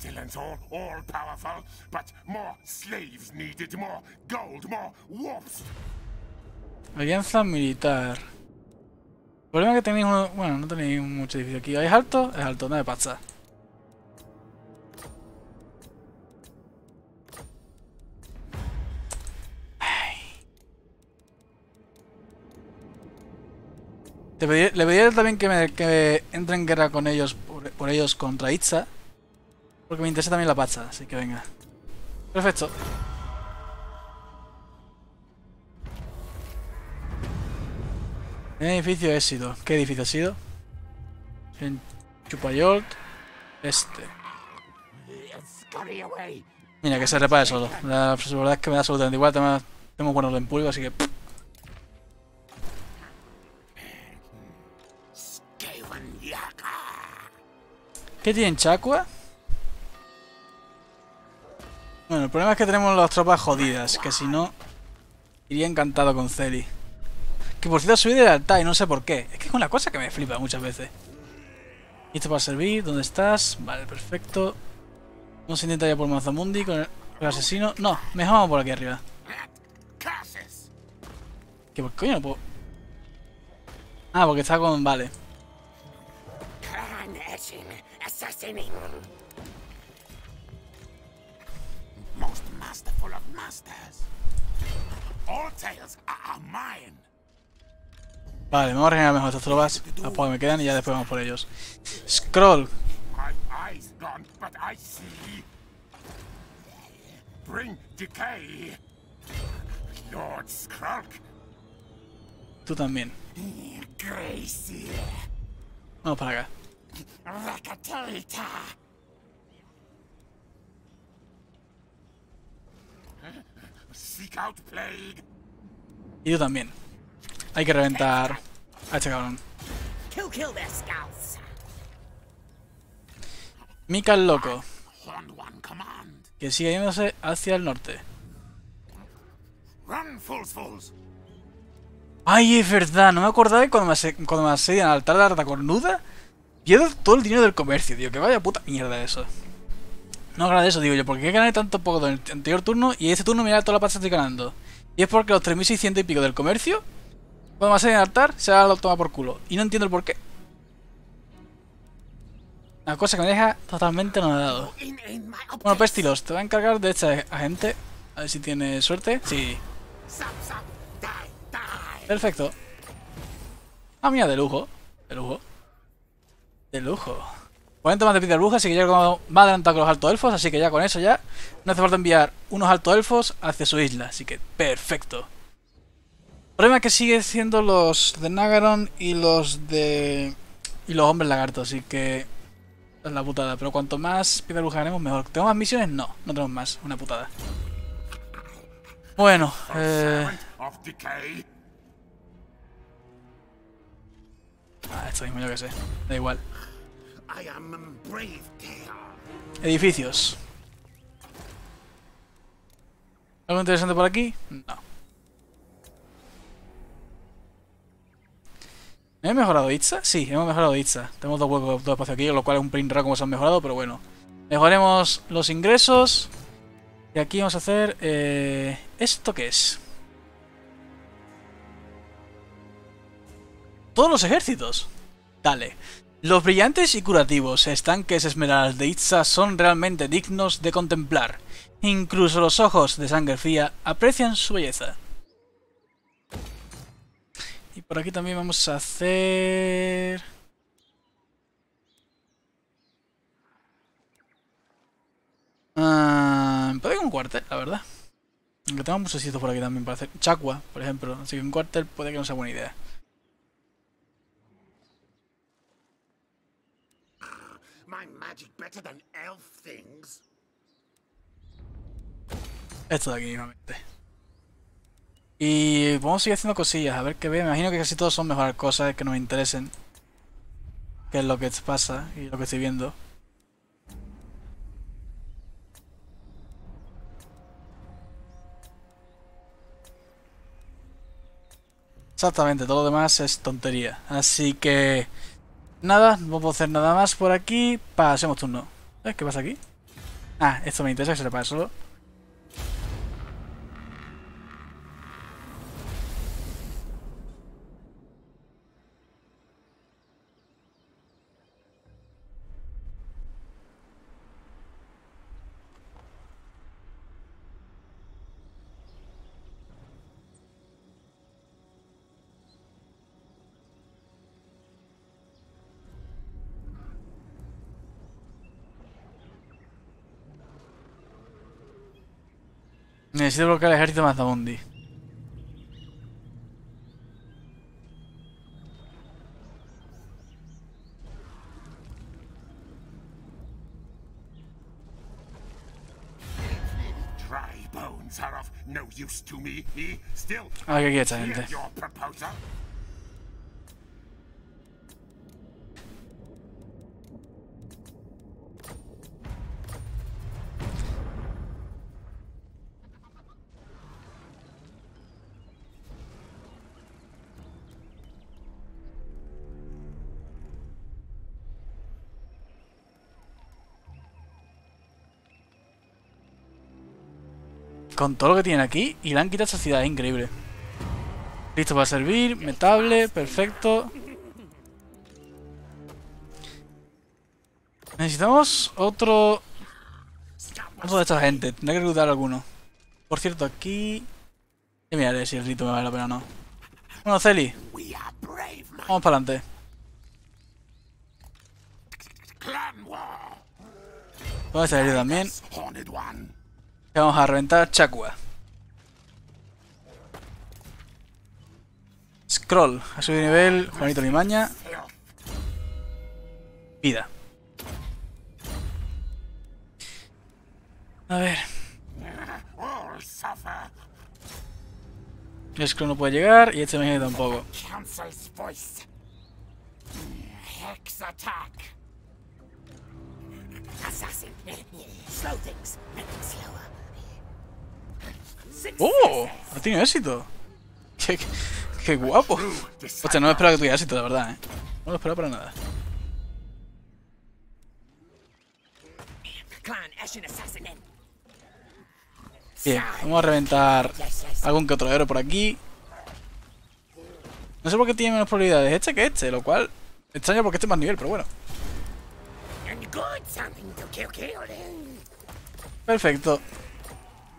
Pestilence, all, all powerful, but more slaves needed, more gold, more warps. Alianza militar. El problema es que tenéis uno... Bueno, no tenéis mucho edificio aquí. ¿Es alto? Es alto, no. Te pediré- le pediré también que, me, que entre en guerra con ellos, por ellos contra Itza. Porque me interesa también la pasta, así que venga. Perfecto. Edificio éxito. ¿Qué edificio ha sido? En Chupayort. Este. Mira, que se repare solo. La verdad es que me da absolutamente igual. Tengo, tengo buenos en así que. ¿Qué tienen Chacua? Bueno, el problema es que tenemos las tropas jodidas. Que si no. Iría encantado con Celi. Que por cierto subí del altar y no sé por qué. Es que es una cosa que me flipa muchas veces. ¿Listo para servir? ¿Dónde estás? Vale, perfecto. Vamos a intentar ir por Mazamundi con el, el asesino. No, mejor vamos por aquí arriba. ¿Qué por coño no puedo? Ah, porque está con... Vale. Masterful of masters. All tales are, are mine. Vale, vamos a rellenar mejor estas tropas. Las pocas me quedan y ya después vamos por ellos. Scroll. My eyes gone, but I see. Bring decay. Lord Skrulk. Tú también. Gracie. Vamos para acá. Y tú también. Hay que reventar A este cabrón. Kill, kill their scouts. Mika el loco, Horned One command. que sigue yéndose hacia el norte. Run, fools, fools. Ay, es verdad, no me acordaba de cuando me, cuando me asedian al altar de la rata cornuda. Pierdo todo el dinero del comercio, tío. Que vaya puta mierda eso. No gana eso, digo yo, porque ganado tanto poco en el anterior turno y este turno mira toda la pasta estoy ganando. Y es porque los 3600 y pico del comercio, cuando me al altar, se lo toma por culo. Y no entiendo el por qué. Una cosa que me deja totalmente anonadado. Bueno. Pestilos, te va a encargar de esta agente. A ver si tiene suerte. Sí. Perfecto. Ah, mira, de lujo. De lujo. De lujo. 40 más de piedra bruja, así que ya más adelantado que los altos elfos, así que ya con eso ya no hace falta enviar unos altos elfos hacia su isla, así que perfecto. El problema es que sigue siendo los de Nagaron y los de... y los hombres lagartos, así que es la putada. Pero cuanto más piedra bruja ganemos, mejor. ¿Tenemos más misiones? No, no tenemos más. Una putada. Bueno, eh... Ah, esto mismo, yo que sé. Da igual. Edificios. ¿Algo interesante por aquí? No. ¿Hemos mejorado Itza? Sí, hemos mejorado Itza. Tenemos dos huecos, dos espacios aquí, lo cual es un print raro como se han mejorado, pero bueno. Mejoremos los ingresos. Y aquí vamos a hacer... Eh, ¿Esto qué es? Todos los ejércitos. Dale. Los brillantes y curativos estanques esmeraldas de Itza son realmente dignos de contemplar. Incluso los ojos de sangre fría aprecian su belleza. Y por aquí también vamos a hacer... Ah, puede que un cuartel, la verdad. Aunque tengo muchos por aquí también para hacer. Chacua, por ejemplo. Así que un cuartel puede que no sea buena idea. Magic better than elf things. Esto de aquí. Y vamos a seguir haciendo cosillas, a ver qué ve. Me imagino que casi todos son mejorar cosas que nos interesen. Que es lo que pasa y lo que estoy viendo. Exactamente, todo lo demás es tontería. Así que... Nada, no puedo hacer nada más por aquí. Pasemos turno. ¿Qué pasa aquí? Ah, esto me interesa que se le pase solo. Necesito bloquear el ejército de Mazamundi. Dry bones are of no use Con todo lo que tienen aquí y le han quitado esta ciudad, es increíble. Listo para servir, metable, perfecto. Necesitamos otro... Otro de esta gente, tendré que reclutar alguno. Por cierto, aquí... Ya miraré si el rito me vale la pena o no. Bueno, Celi, vamos para adelante. clan war. ¿Dónde está el herido también? Vamos a reventar Chakua. Scroll, ha subido nivel, Juanito Limaña, vida. A ver. Es que no puede llegar y este me tampoco. Hex attack. Assassin. Slow things. Make them slower. ¡Oh! Ha tenido éxito. ¡Qué, qué, qué guapo! Hostia, no me esperaba que tuviera éxito, la verdad, ¿eh? No lo esperaba para nada. Bien, vamos a reventar algún que otro héroe por aquí. No sé por qué tiene menos probabilidades este que este, lo cual extraña porque este es más nivel, pero bueno. Perfecto.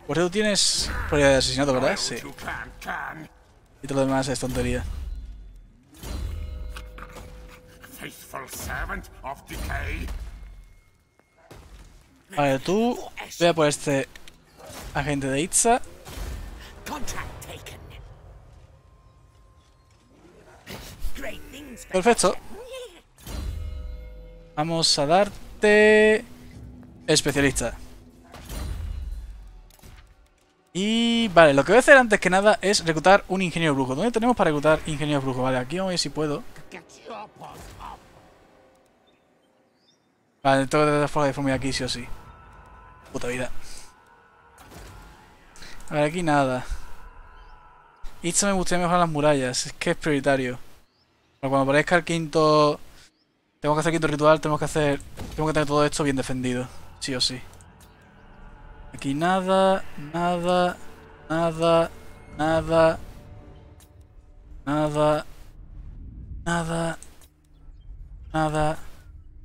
Por eso tienes probabilidad de asesinato, ¿verdad? Sí. Y todo lo demás es tontería. Faithful servant of decay. Vale, tú ve a por este agente de Itza. Perfecto. Vamos a darte especialista. Y vale, lo que voy a hacer antes que nada es reclutar un ingeniero brujo. ¿Dónde tenemos para reclutar ingeniero brujo? Vale, aquí vamos a ver si puedo. Vale, tengo que tratar fuera de forma aquí sí o sí. Puta vida. A ver, aquí nada. Esto me gustaría mejorar las murallas, es que es prioritario. Cuando aparezca el quinto... Tenemos que hacer quinto ritual, tenemos que hacer... Tenemos que tener todo esto bien defendido. Sí o sí. Aquí nada, nada, nada, nada, nada, nada, nada.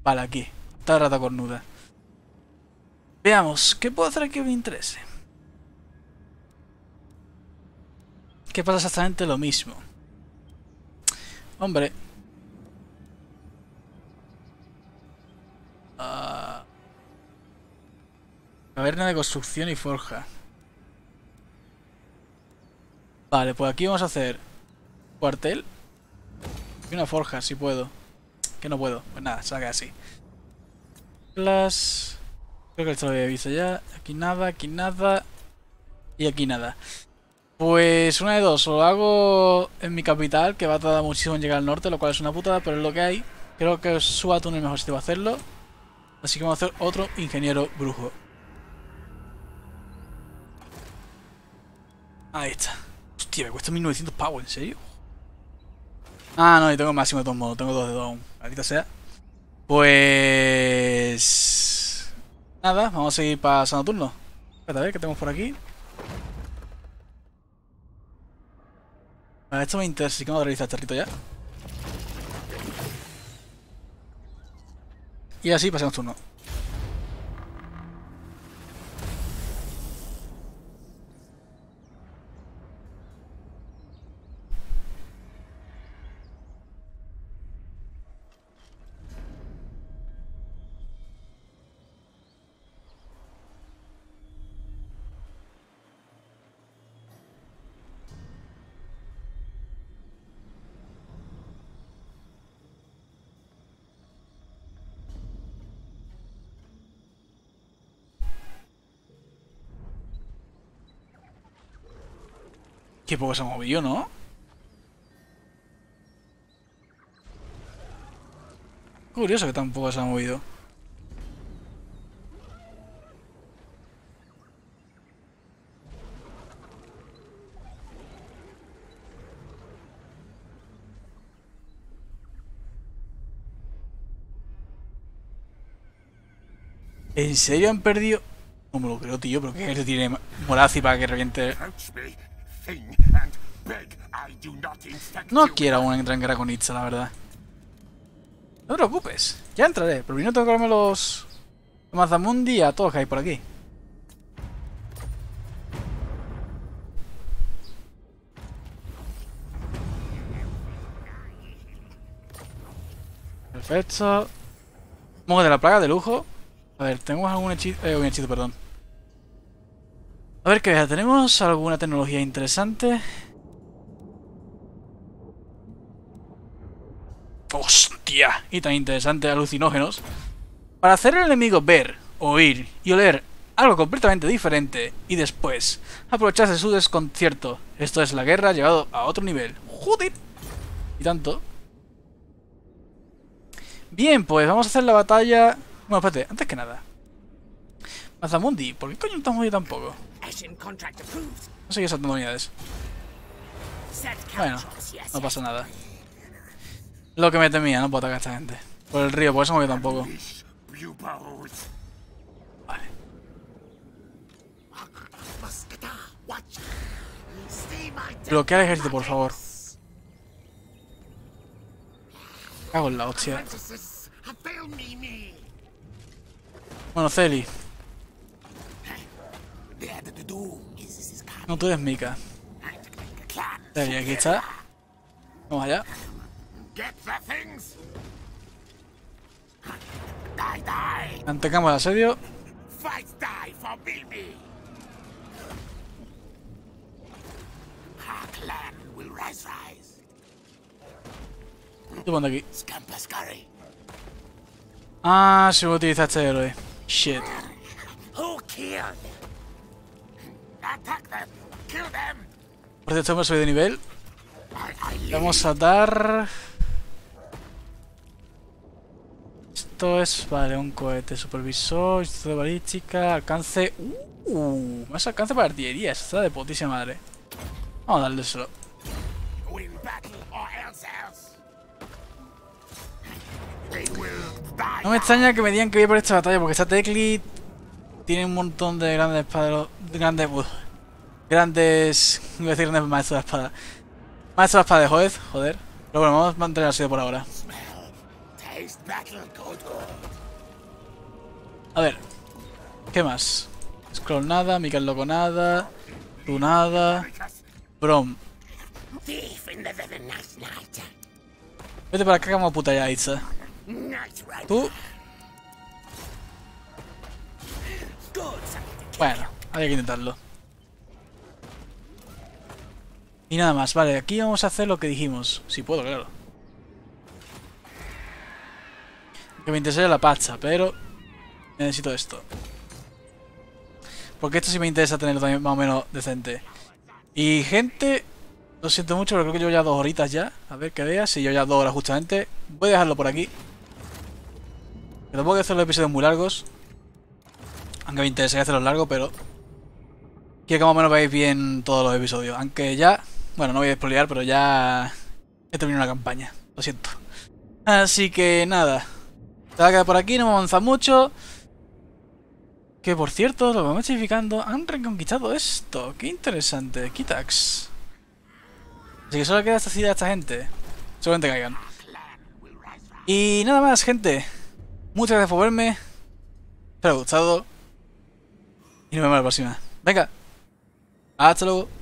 Vale, aquí. Está rata cornuda. Veamos, ¿qué puedo hacer aquí que me interese? ¿Qué pasa exactamente lo mismo? Hombre. Ah. Caverna de construcción y forja. Vale, pues aquí vamos a hacer cuartel y una forja, si puedo. Que no puedo. Pues nada, se va a quedar así. Las... Creo que esto lo había visto ya. Aquí nada, aquí nada. Y aquí nada. Pues una de dos, lo hago en mi capital, que va a tardar muchísimo en llegar al norte, lo cual es una putada, pero es lo que hay. Creo que Suatun es el mejor sitio para hacerlo. Así que vamos a hacer otro ingeniero brujo. Ahí está. Hostia, me cuesta 1900 pavos, ¿en serio? Ah, no, y tengo el máximo de todos modos, tengo dos de dos aún. Maldita sea. Pues... Nada, vamos a seguir pasando turno. Espérate, a ver qué tenemos por aquí. Vale, esto me interesa, así que vamos a realizar este rito ya. Y así pasamos turno. Qué poco se ha movido, ¿no? Curioso que tampoco se ha movido. ¿En serio han perdido? No me lo creo, tío, pero ¿qué le tiene Morazi para que reviente? No quiero aún entrar en guerra con Itza, la verdad. No te preocupes, ya entraré, pero primero tengo que comerme los... los Mazamundi y a todos que hay por aquí. Perfecto. Monje de la plaga de lujo. A ver, ¿tenemos algún hechizo? Eh, un hechizo, perdón. A ver qué ¿tenemos alguna tecnología interesante? ¡Hostia! Y tan interesante, alucinógenos. Para hacer al enemigo ver, oír y oler algo completamente diferente y después aprovecharse de su desconcierto. Esto es la guerra llevado a otro nivel. ¡Joder! Y tanto. Bien, pues vamos a hacer la batalla... Bueno, espérate, antes que nada. Mazamundi, ¿por qué coño estamos muy tampoco? No sé qué saltando unidades. Bueno, no pasa nada. Lo que me temía, no puedo atacar a esta gente. Por el río, por eso me voy tampoco. Vale. Bloquear el ejército, por favor. Cago en la hostia. Bueno, Celi. No, tú eres Mika. Clan. Celi, aquí está. Vamos allá. El asedio. Tú ponte aquí. Ah, se este héroe. Shit. Por cierto, hemos subido de nivel. Vamos a dar... Esto es... Vale, un cohete supervisor, instituto de balística, alcance... Uh, más alcance para artillería, eso está de putísima madre. Vamos a darle solo. No me extraña que me digan que voy por esta batalla porque esta Tecli tiene un montón de grandes espadas. de Grandes. grandes. Iba a decir grandes maestros de espada. Maestros de espada de juez, joder. Pero bueno, vamos a mantener así por ahora. A ver. ¿Qué más? Scroll nada, Mikael Loco nada. Tú nada. Brom. Vete para acá como puta ya, Itza. Tú. Bueno, hay que intentarlo. Y nada más, vale, aquí vamos a hacer lo que dijimos. Si puedo, claro. Que me interesa la pacha, pero necesito esto. Porque esto sí me interesa tenerlo también más o menos decente. Y gente, lo siento mucho, pero creo que llevo ya dos horitas ya. A ver que veas, si yo ya dos horas justamente. Voy a dejarlo por aquí. Que tampoco quiero hacer los episodios muy largos. Aunque me interesaría hacerlos largos, pero... Quiero que más o menos veáis bien todos los episodios. Aunque ya... Bueno, no voy a spoilear, pero ya... He terminado la campaña. Lo siento. Así que nada. Se va a quedar por aquí, no me avanza mucho. Que por cierto, lo vamos verificando, han reconquistado esto. Qué interesante. Kitax. Así que solo queda esta ciudad, esta gente. Seguramente caigan. Y nada más, gente. Muchas gracias por verme. Espero que os haya gustado. Y nos vemos la próxima. Venga. Hasta luego.